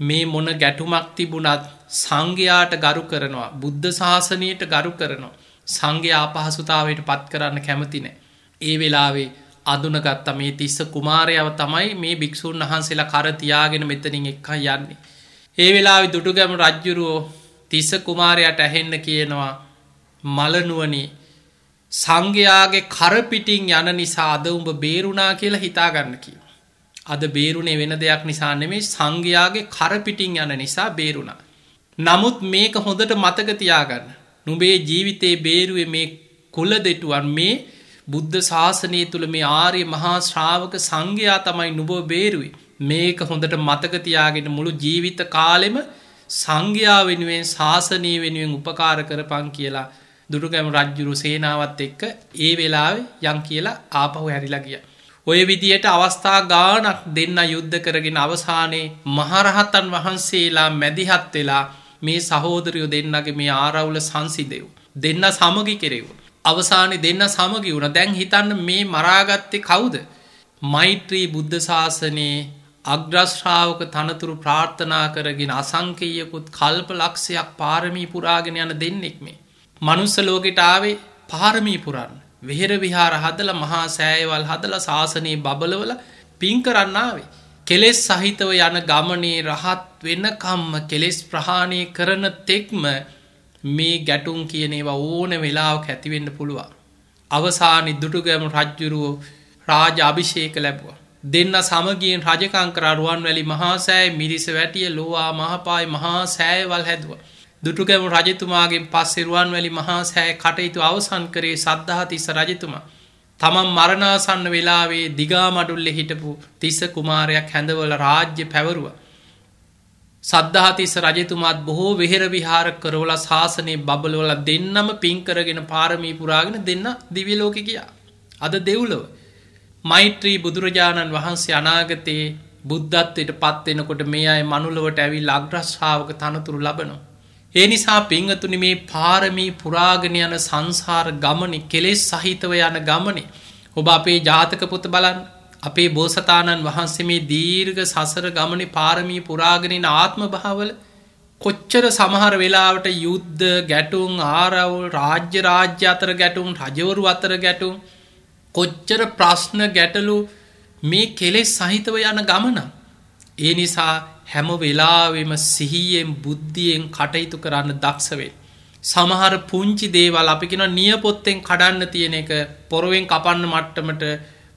මේ මොන ගැටුමක් තිබුණත් සංඝයාට ගරු කරනවා බුද්ධ ශාසනයට ගරු කරනවා. සංඝය අපහසුතාවට පත් කරන්න කැමතිනෑ. ඒ වෙලාවේ අදුනගත්ත මේ තිස්ස කුමාරයාව තමයි මේ භික්‍ෂූන් වහන්සේලා කරතියාගෙන මෙතනින් එක්කා යන්නේ. ඒ වෙලා දුටුගැම රජ්ජුරුවෝ තිස්ස කුමාරයට ඇහෙන්න කියනවා මලනුවනි සංඝයාගේ කරපිටිං යන නිසා අද උඹ බේරුණා කියලා හිතාගන්න කිය. අද බේරුණේ වෙන දෙයක් නිසා නෙමේ සංඝයාගේ කරපිටිං යන නිසා බේරුණා. නමුත් මේක හොඳට මතකතියාගන්න. නුබේ ජීවිතයේ බේරුවේ මේ කුල දෙටුවන් මේ බුද්ධ ශාසනය තුළ මේ ආරය මහා ශ්‍රාවක සංඝයා තමයි නුබෝ බේරුවේ. මේක හොඳට මතකතියාගෙන මුළු ජීවිත කාලෙම සංඝයා වෙනුවෙන් ශාසනය වෙනුවෙන් උපකාර කරපං කියලා දුටුගැම රජ්ජුරු සේනාවත් එක්ක ඒ වෙලාව යං කියලා ආපහු හැරිලා ගිය. ඔය විදියට අවස්ථා ගානක් දෙන්න යුද්ධ කරගෙන අවසානයේ මහරහතන් වහන්සේලා මැදිහත් වෙලා මේ සහෝදරයෝ දෙන්නගේ මේ ආරවුල සංසිදෙව්. දෙන්න සමගි කෙරෙව්. අවසානය දෙන්න සමගි වුණ දැන් හිතන්න මේ මරාගත්තේ කවුද. මෛත්‍රී බුද්ධ ශාසනයේ අග්‍රශ්‍රාවක තනතුරු ප්‍රාර්ථනා කරගෙන අසංකයකුත් කල්ප ලක්ෂයක් පාරමී පුරාගෙන යන දෙන්නෙක් මේ. මනුස්ස ලෝකෙට ආවේ පාරමී පුරන්න. වෙහෙර විහාර හදල මහා සෑයවල් හදල ශාසනයේ බබලවල පින් කරන්නාවේ. කෙලෙස් සහිතව යන ගමනේ රහත් වෙන්නකම්ම කෙලෙස් ප්‍රහාණය කරන තෙක්ම මේ ගැටුම් කියනේවා ඕන වෙලාවක් ඇතිවෙන්න පුළුවන්. අවසානි දුටුගැම රජ්ජුරුවෝ රාජ අභිෂේක ලැබවා. දෙන්න සමගියෙන් රජකංකර රුවන් වැලි මහාසෑ මිරිස වැටිය ලෝවා මහපායි මහා සෑයවල් හැදවා. දුටුගැම රජතුමාගෙන් පස්සෙරුවන් වැලි මහා සෑ කටයුතු අවසන් කරේ සද්ධහතිස්ස රජතුමා. තමන් මරණාසන්න වෙලාවේ දිගා මඩුල්ල හිටපු තිස්ස කුමාරයක් හැඳවල රාජ්‍ය පැවරුව. සද්ධහතිස්ස රජතුමාත් බොහෝ වෙහෙර විහාර කරවල ශාසනය බබලවල දෙන්නම පින්කරගෙන පාරමී පුරාගෙන දෙන්න දිවිලෝක කියා. අද දෙව්ලව. මෛත්‍රී බුදුරජාණන් වහන්සේ අනාගතයේ බුද්ධත්වයට පත්වෙනකොට මේ අය මනුලවට ඇවිල් අග්‍රශ්ාවක තනතුරු ලබනවා. ඒ නිසා පිංහතුනි මේ පාරමී පුරාගෙන යන සංසාර ගමනි කෙලෙස් සහිතව යන ගමනේ ඔබ අපේ ජාතක පොත බලන් අපේ බෝසතාණන් වහන්සේ මේ දීර්ග සසර ගමනි පාරමී පුරාගෙනින් ආත්ම භාවල කොච්චර සමහර වෙලාවට යුද්ධ ගැටුම් ආරවුල් රාජ්‍ය රාජ්‍ය අතර ගැටුම් රජවරු අතර ගැටුම් කොච්චර ප්‍රශ්න ගැටලු මේ කෙලෙස් සහිතව යන ගමන ඒ නිසා හැම වෙලාවෙම සිහියෙන් බුද්ධියෙන් කටයුතු කරන්න දක්ෂවේ. සමහර පුංචි දේවල් අපිකෙන නියපොත්තෙන් කඩන්න තියෙන එක පොරුවෙන් කපන්න මට්ටමට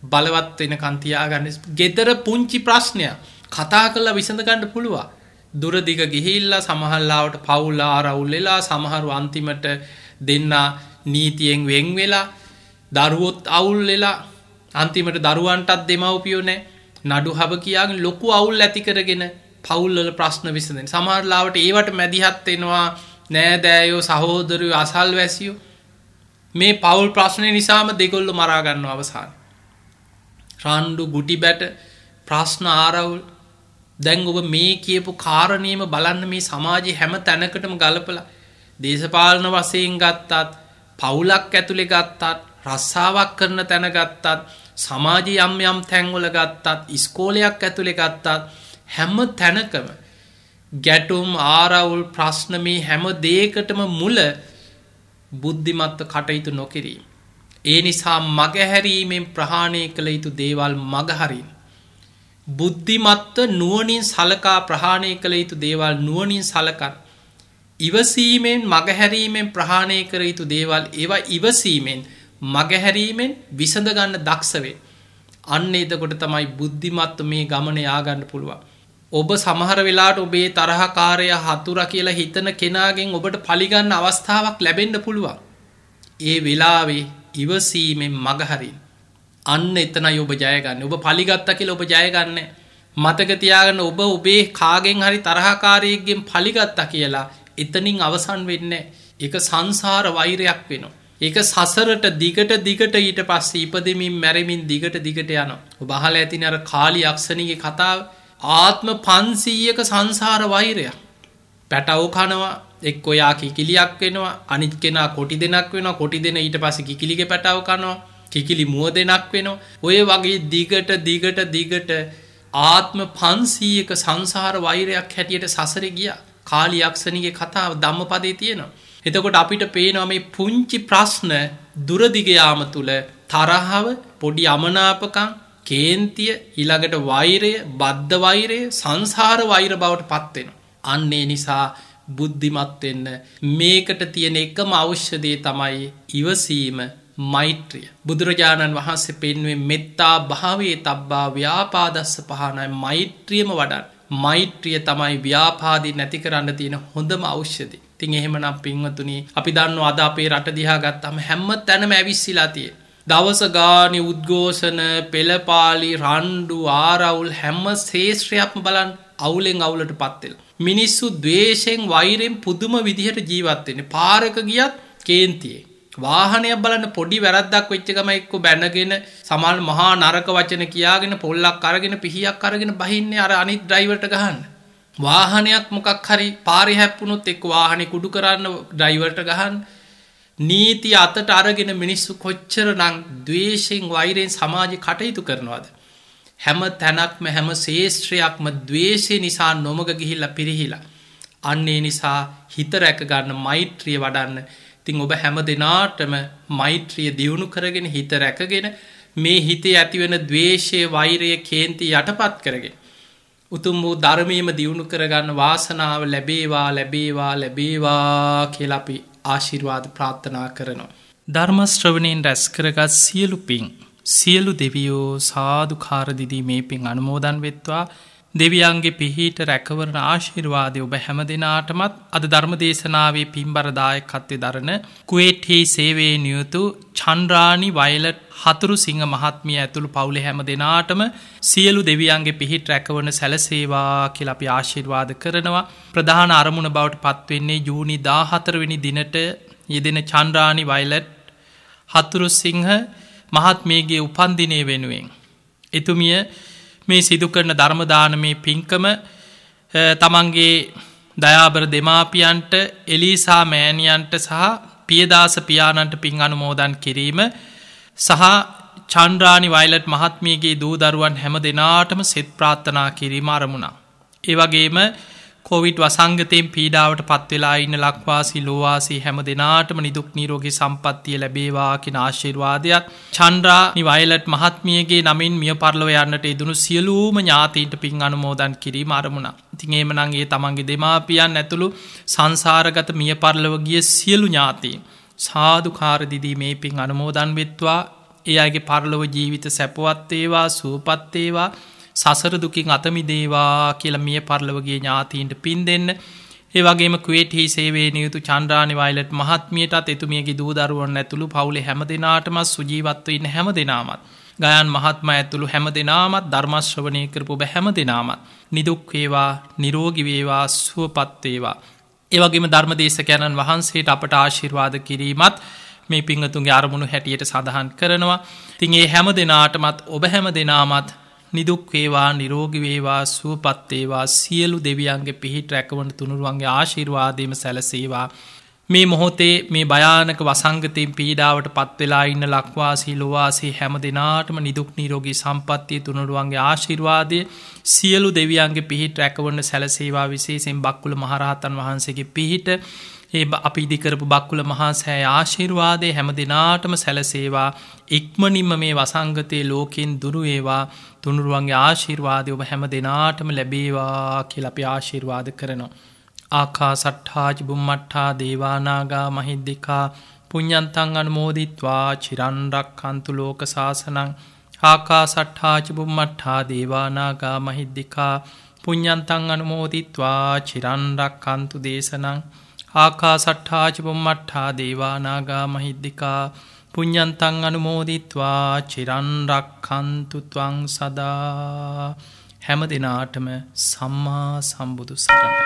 බලවත් වෙන කන්තියාගන්න ගෙදර පුංචි ප්‍රශ්නය කතා කල්ලා විසඳගන්න පුළුවන්. දුරදිග ගිහිල්ලා සමහල්ලාවට පවුල්ලා රවුල්ලෙලා සමහරු අන්තිමට දෙන්න නීතියෙන් වෙන් වෙලා දරුවොත් අවුල් වෙලා අන්තිමට දරුවන්ටත් දෙමවපියෝ නෑ නඩු හබ කියාගෙන ලොකු අවුල් ඇති කරගෙන පවුල්ල ප්‍රශ්න විසඳෙන්. සමහරලාවට ඒවට මැදිහත්වෙනවා නෑදෑයෝ සහෝදරය අසල් වැසියෝ. මේ පවුල් ප්‍රශ්නය නිසාම දෙගොල්ලු මරාගන්න අවසාන. රන්ඩු ගුටි බැට ප්‍රශ්න ආරවුල්. දැන් ඔබ මේ කියපු කාරණයම බලන්න මේ සමාජය හැම තැනකටම ගලපල දේශපාලන වසයෙන් ගත්තත් පවුලක් ඇතුළෙ ගත්තත් රස්සාාවක් කරන තැන ගත්තත් සමාජ යම් යම් තැන්වල ගත්තත් ඉස්කෝලයක් ඇතුළෙ ගත්තත් හැම තැනකම ගැටුම් ආරවුල් ප්‍රශ්න මේ හැම දේකටම මුල බුද්ධිමත්ව කටයුතු නොකිරීම. ඒ නිසා මගහැරීමෙන් ප්‍රහාණය කළ යුතු දේවල් මගහරින්. බුද්ධිමත්ව නුවනින් සලකා ප්‍රහාණය කළ යුතු දේවල් නුවනින් සලකන්. ඉවසීමෙන් මගහැරීමෙන් ප්‍රහාණය කර යුතු දේවල් ඒවා ඉවසීමෙන් මගහැරීමෙන් විසඳගන්න දක්ෂවේ. අන්න එතකොට තමයි බුද්ධිමත්ව මේ ගමන යාගන්න පුළුවන්. ඔබ සමහර වෙලාට ඔබේ තරහකාරය හතුර කියලා හිතන කෙනාගෙන් ඔබට පලිගන්න අවස්ථාවක් ලැබෙන්ඩ පුළුවන්. ඒ වෙලාවේ ඉවසීමෙන් මගහරින්. අන්න එතනයි ඔබ ජයගන්න ඔබ පලිගත්ත කියල ඔබ ජයගන්න මතකතියාගන්න ඔබ ඔබේ කාගෙන් හරි තරහකාරයගෙන් පලිගත්තා කියලා එතනින් අවසන් වෙන්න එක සංසාර වෛරයක් වෙනවා. ඒක සසරට දිගට දිගට ඊට පස්සේ ඉපදමින් මැරමින් දිගට දිගට යන බහල ඇතින අර කාලි අක්ෂණගේ කතාව ආත්ම පන්සීයක සංසාර වෛරයක්. පැටව් කනවා එක් ඔයා කිකිලියක් වෙනවා අනිත් කෙනා කොටි දෙනක් වෙන කොටි දෙන ඊට පස කිකිලිග පැටව් කනවා කිකිලි මුව දෙනක් වෙන ඔය වගේ දිගට දිගට දිගට ආත්ම පන්සීයක සංසාර වෛරයක් හැටියට සසර ගිය. කාලි යක්ෂණගේ කතාව දම්ම පදේ තියෙනවා. එතකොට අපිට පේනවා මේ පුංචි ප්‍රශ්න දුරදිගයාම තුළ තරහාව පොඩි අමනාපකං කේන්තිය ඊළඟට වෛරය බද්ධ වෛරය සංසාර වෛර බවට පත්වෙන. අන්නේ නිසා බුද්ධිමත්වෙන්න මේකට තියෙන එකම අවශ්‍යදේ තමයි ඉවසීම මෛත්‍රිය. බුදුරජාණන් වහන්සේ පෙන්වේ මෙත්තා භාවේ තබ්බා ව්‍යාපාදස්ස පහනයි මෛත්‍රියම වඩන්. මෛත්‍රිය තමයි ව්‍යාපාදී නැති කරන්න තියෙන හොඳම අවශ්‍යදී. තින් එහෙමනම් පින්වතුනි අපි දන්න අද අපේ රට දිහා ගත්තම හැම්ම තැනම ඇවිස්සිලාතිය. දවස ගානි උද්ගෝෂණ පෙළපාලි රණ්ඩු ආරවුල් හැම්ම ශේෂත්‍රයක්ම බලන් අවුලෙන් අවුලට පත්වෙල්. මිනිස්සු දවේශයෙන් වෛරෙන් පුදුම විදිහට ජීවත්වෙන පාරක ගියත් කේන්තියේ. වාහනයක් බලන්න පොඩි වැරද්දක් වෙච්චකම එක්ක බැනගෙන සමල් මහා නරක වචන කියාගෙන පොල්ලක් අරගෙන පිහියක් අරගෙන බහින්නේ අර අනිත් ඩ්‍රයිවට ගහන්න. වාහනයක් මොකක් හරි පාරි හැප්පුණුත් එක් වාහනෙ කුඩු කරන්න ඩ්‍රයිවර්ට ගහන් නීති අතට අරගෙන මිනිස්සු කොච්චර නං දවේශයෙන් වෛරයෙන් සමාජි කටයුතු කරනවාද. හැම තැනක්ම හැම ශේෂත්‍රයක්ම දවේශය නිසා නොමග ගිහිල්ල පිරිහිලා. අන්නේ නිසා හිත රැක ගන්න මෛත්‍රිය වඩන්න තිං ඔබ හැම දෙනාටම මෛත්‍රිය දියුණු කරගෙන හිත රැකගෙන මේ හිතේ ඇතිවෙන දවේශය වෛරය කේන්ති යටපත් කරගෙන. උතුම් වූ ධර්මීම දියුණු කරගන්න වාසනාව ලැබේවා ලැබේවා ලැබේවා කියලපි ආශිර්වාද ප්‍රාර්ථනා කරනවා. ධර්මශ්‍රවණයෙන් රැස්කරගත් සියලු පින් සියලු දෙවියෝ සාධකාරදිදී මේ පින් අනුමෝදන් වෙත්වා දෙවියන්ගේ පිහිට රැකවරණ ආශිර්වාදය ඔබ හැම දෙනාටමත් අද ධර්මදේශනාවේ පින්බරදායකත්වය දරන කුවේට්හි සේවේ නියුතු චන්ද්‍රාණි වයිලට් හතුරු සිංහ මහත්මිය ඇතුළු පවුලෙ හැම දෙනාටම සියලු දෙවියන්ගේ පිහිට රැකවන සැලසේවා කියල අපි ආශිර්වාද කරනවා ප්‍රධාන අරමුණ බවට පත්වෙන්නේ ජූනි දාහතරවෙනි දිනට යෙදෙන චන්ද්‍රාණි වයිලට් හතුරු සිංහ මහත්මේගේ උපන්දිනය වෙනුවෙන්. එතුමිය මේ සිදු කරන ධර්මදානමේ පින්කම තමන්ගේ දයාබර දෙමාපියන්ට එලිසා මෑණියන්ට සහ පියදාස පියාණන්ට පින් අනුමෝදන් කිරීම සහ චන්ද්‍රානි වයිලට් මහත්මියගේ දූදරුවන් හැම දෙනාටම සෙත් ප්‍රාත්ථනා කිරීම අරමුණා. ඒවගේම කොවිට් වසංගතයෙන් පීඩාවට පත්වෙලා ඉන්න ලක්වාසි ලෝවාසි හැම දෙනාටම නිදුක් නීරෝගි සම්පත්තිය ලැබේවාකි නාශිර්වාදයක් චන්ද්‍රා නිවයිලට් මහත්මියගේ නමින් මිය පරලව යන්නට ඉදුණු සියලූම ඥාතීන්ට පින් අනුමෝදන් කිරීම අරමුණ. ඉතින් ඒමනන්ගේ තමන්ගේ දෙමාපියන් ඇතුළු සංසාරගත මිය පරලව ගිය සියලු ඥාතීන්. සාධකාරදිදී මේ පින් අනුමෝදන් වෙත්වා ඒ අගේ පරලොව ජීවිත සැපවත්තේවා සූපත්තේවා සසර දුකින් අතමි දේවා කියල මිය පරලවගේ ඥාතීන්ට පින් දෙන්න ඒවගේම කවේටහි සේවේ නියුතු චන්ද්‍රානි වයිලට මහත්මියටත් එතුමියගේ දූදරුවන් ඇතුළු පවුලෙ හැම දෙනාටම සුජීවත්ව ඉන්න හැම දෙනාමත්. ගයන් මහත්ම ඇතුළු හැම දෙනාමත් ධර්මශ්‍රවනය කරපු බැ හැම දෙනාමත්. නිදුක්වේවා නිරෝගිවේවා සුවපත්වේවා. ඒවගේම ධර්මදේශකැනන් වහන්සේට අපට ආශිර්වාද කිරීමත් මේ පිංහතුන්ගේ අරමුණු හැටියට සඳහන් කරනවා. තින්ගේ හැම දෙනාටමත් ඔබ හැම දෙනාමත් නිදුක්වේවා නිරෝගිවේවා සුවපත්තේවා සියලු දෙවියන්ගේ පිහිට රැකවන තුනුරුවන්ගේ ආශිර්වාදයම සැලසේවා. මේ මොහොතේ මේ භයානක වසංගතයෙන් පීඩාවට පත්වෙලා ඉන්න ලක්වාසී ලොවාසේ හැම දෙනාටම නිදුක් නිරෝගී සම්පත්තිය තුනරුවන්ගේ ආශිර්වාදය සියලු දෙවියන්ගේ පිහිට රැකවන්න සැලසේවා විශේසෙන් බක්කුල මහරහතන් වහන්සේගේ පිහිට ඒ අපි ඉදිකරපු බක්කුල මහා සෑ ආශිර්වාදය හැම දෙනාටම සැලසේවා. ඉක්මනින්ම මේ වසංගතය ලෝකෙන් දුරුවේවා තුනුරුවන්ගේ ආශිර්වාදය ඔබ හැම දෙනාටම ලැබේවා කියල අපි ආශිර්වාද කරනවා. ආකා සට්හාජි බුම්මට්හා දේවානාගා මහිද්දිකා පුඤ්ඥන්තන් අනුමෝදිත්වා. චිරන්රක් කන්තු ලෝක ශාසනං ආකා සට්හාචි බුම්මට්හා දේවානාගා මහිද්දිකා පුඤ්ඥන්තන් අනුමෝදිත්වා. චිරන්රක්කන්තු දේශනං. ආකා සට්ඨාචපුම් මට්හා දේවානාගා මහිද්දිකා පුඤ්ඥන්තන් අනුමෝදිත්වා චිරන්රක්කන්තුත්වං සදා හැම දෙනාටම සම්මා සම්බුදු සරණයි.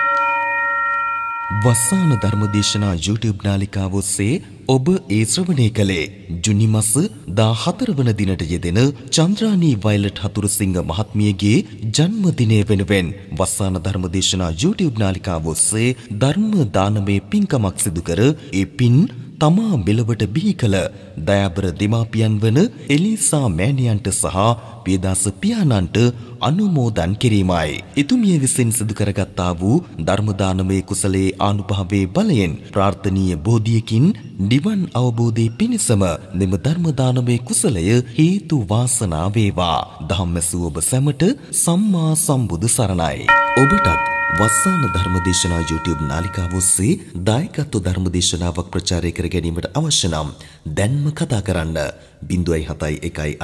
වස්සාන ධර්මදේශනා YouTube නාලිකාව ඔස්සේ ඔබ ඒ ශ්‍රවණය කළේ. ජුනි මස 14 වන දිනට යෙදෙන චන්ද්‍රානී වයලට් හතුරුසිංහ මහත්මියගේ ජන්මදිනය වෙනුවෙන් වස්සාන ධර්මදේශනා YouTube නාලිකාව ඔස්සේ ධර්ම දානමය පින්කමක් සිදු කර ඒ පින් තමා මෙලවට බිහි කළ දයාබර දෙමාපියන් වන එලිසා මෑණියන්ට සහ පියදාස පියාණන්ට අනුමෝදන් කිරීමයි. එතුමිය විසින් සිදු කරගත්තා වූ ධර්මදානමය කුසලයේ ආනුභාවයේ බලයෙන් ප්‍රාර්ථනීය බෝධියකින් නිවන් අවබෝධයේ පිණසම මෙම ධර්මදානමය කුසලය හේතු වාසනා වේවා. ධම්මසුව ඔබ සැමට සම්මා සම්බුදු සරණයි. ඔබටත් වස්සාන ධර්මදේශනා YouTube නාලිකාව ඔස්සේ දායකත්ව ධර්මදේශනාවක් ප්‍රචාරය කර ගැනීමට අවශ්‍ය නම් දැන්ම කතා කරන්න 071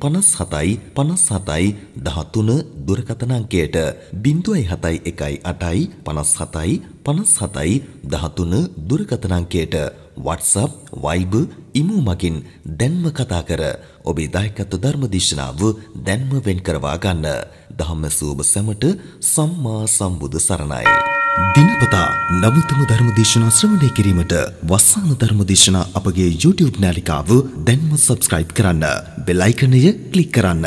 57 57 13 දුරකථන අංකයට 071 57 57 13 දුරකථන අංකයට WhatsApp Viber ඉමු මගින් දැන්ම කතා කර ඔබේ දායකත්ව ධර්මදේශනාව දැන්ම වෙන් කරවා ගන්න. ධම්ම සූබ සැමට සම්මා සම්බුදු සරණයි. දිනපතා නවතම ධර්මදේශනා ශ්‍රවණය කිරීමට වස්සාන ධර්මදේශනා අපගේ YouTube නාලිකාව දැන්ම සබස්ක්‍රයිබ් කරන්න. බෙල් අයිකනය ක්ලික් කරන්න.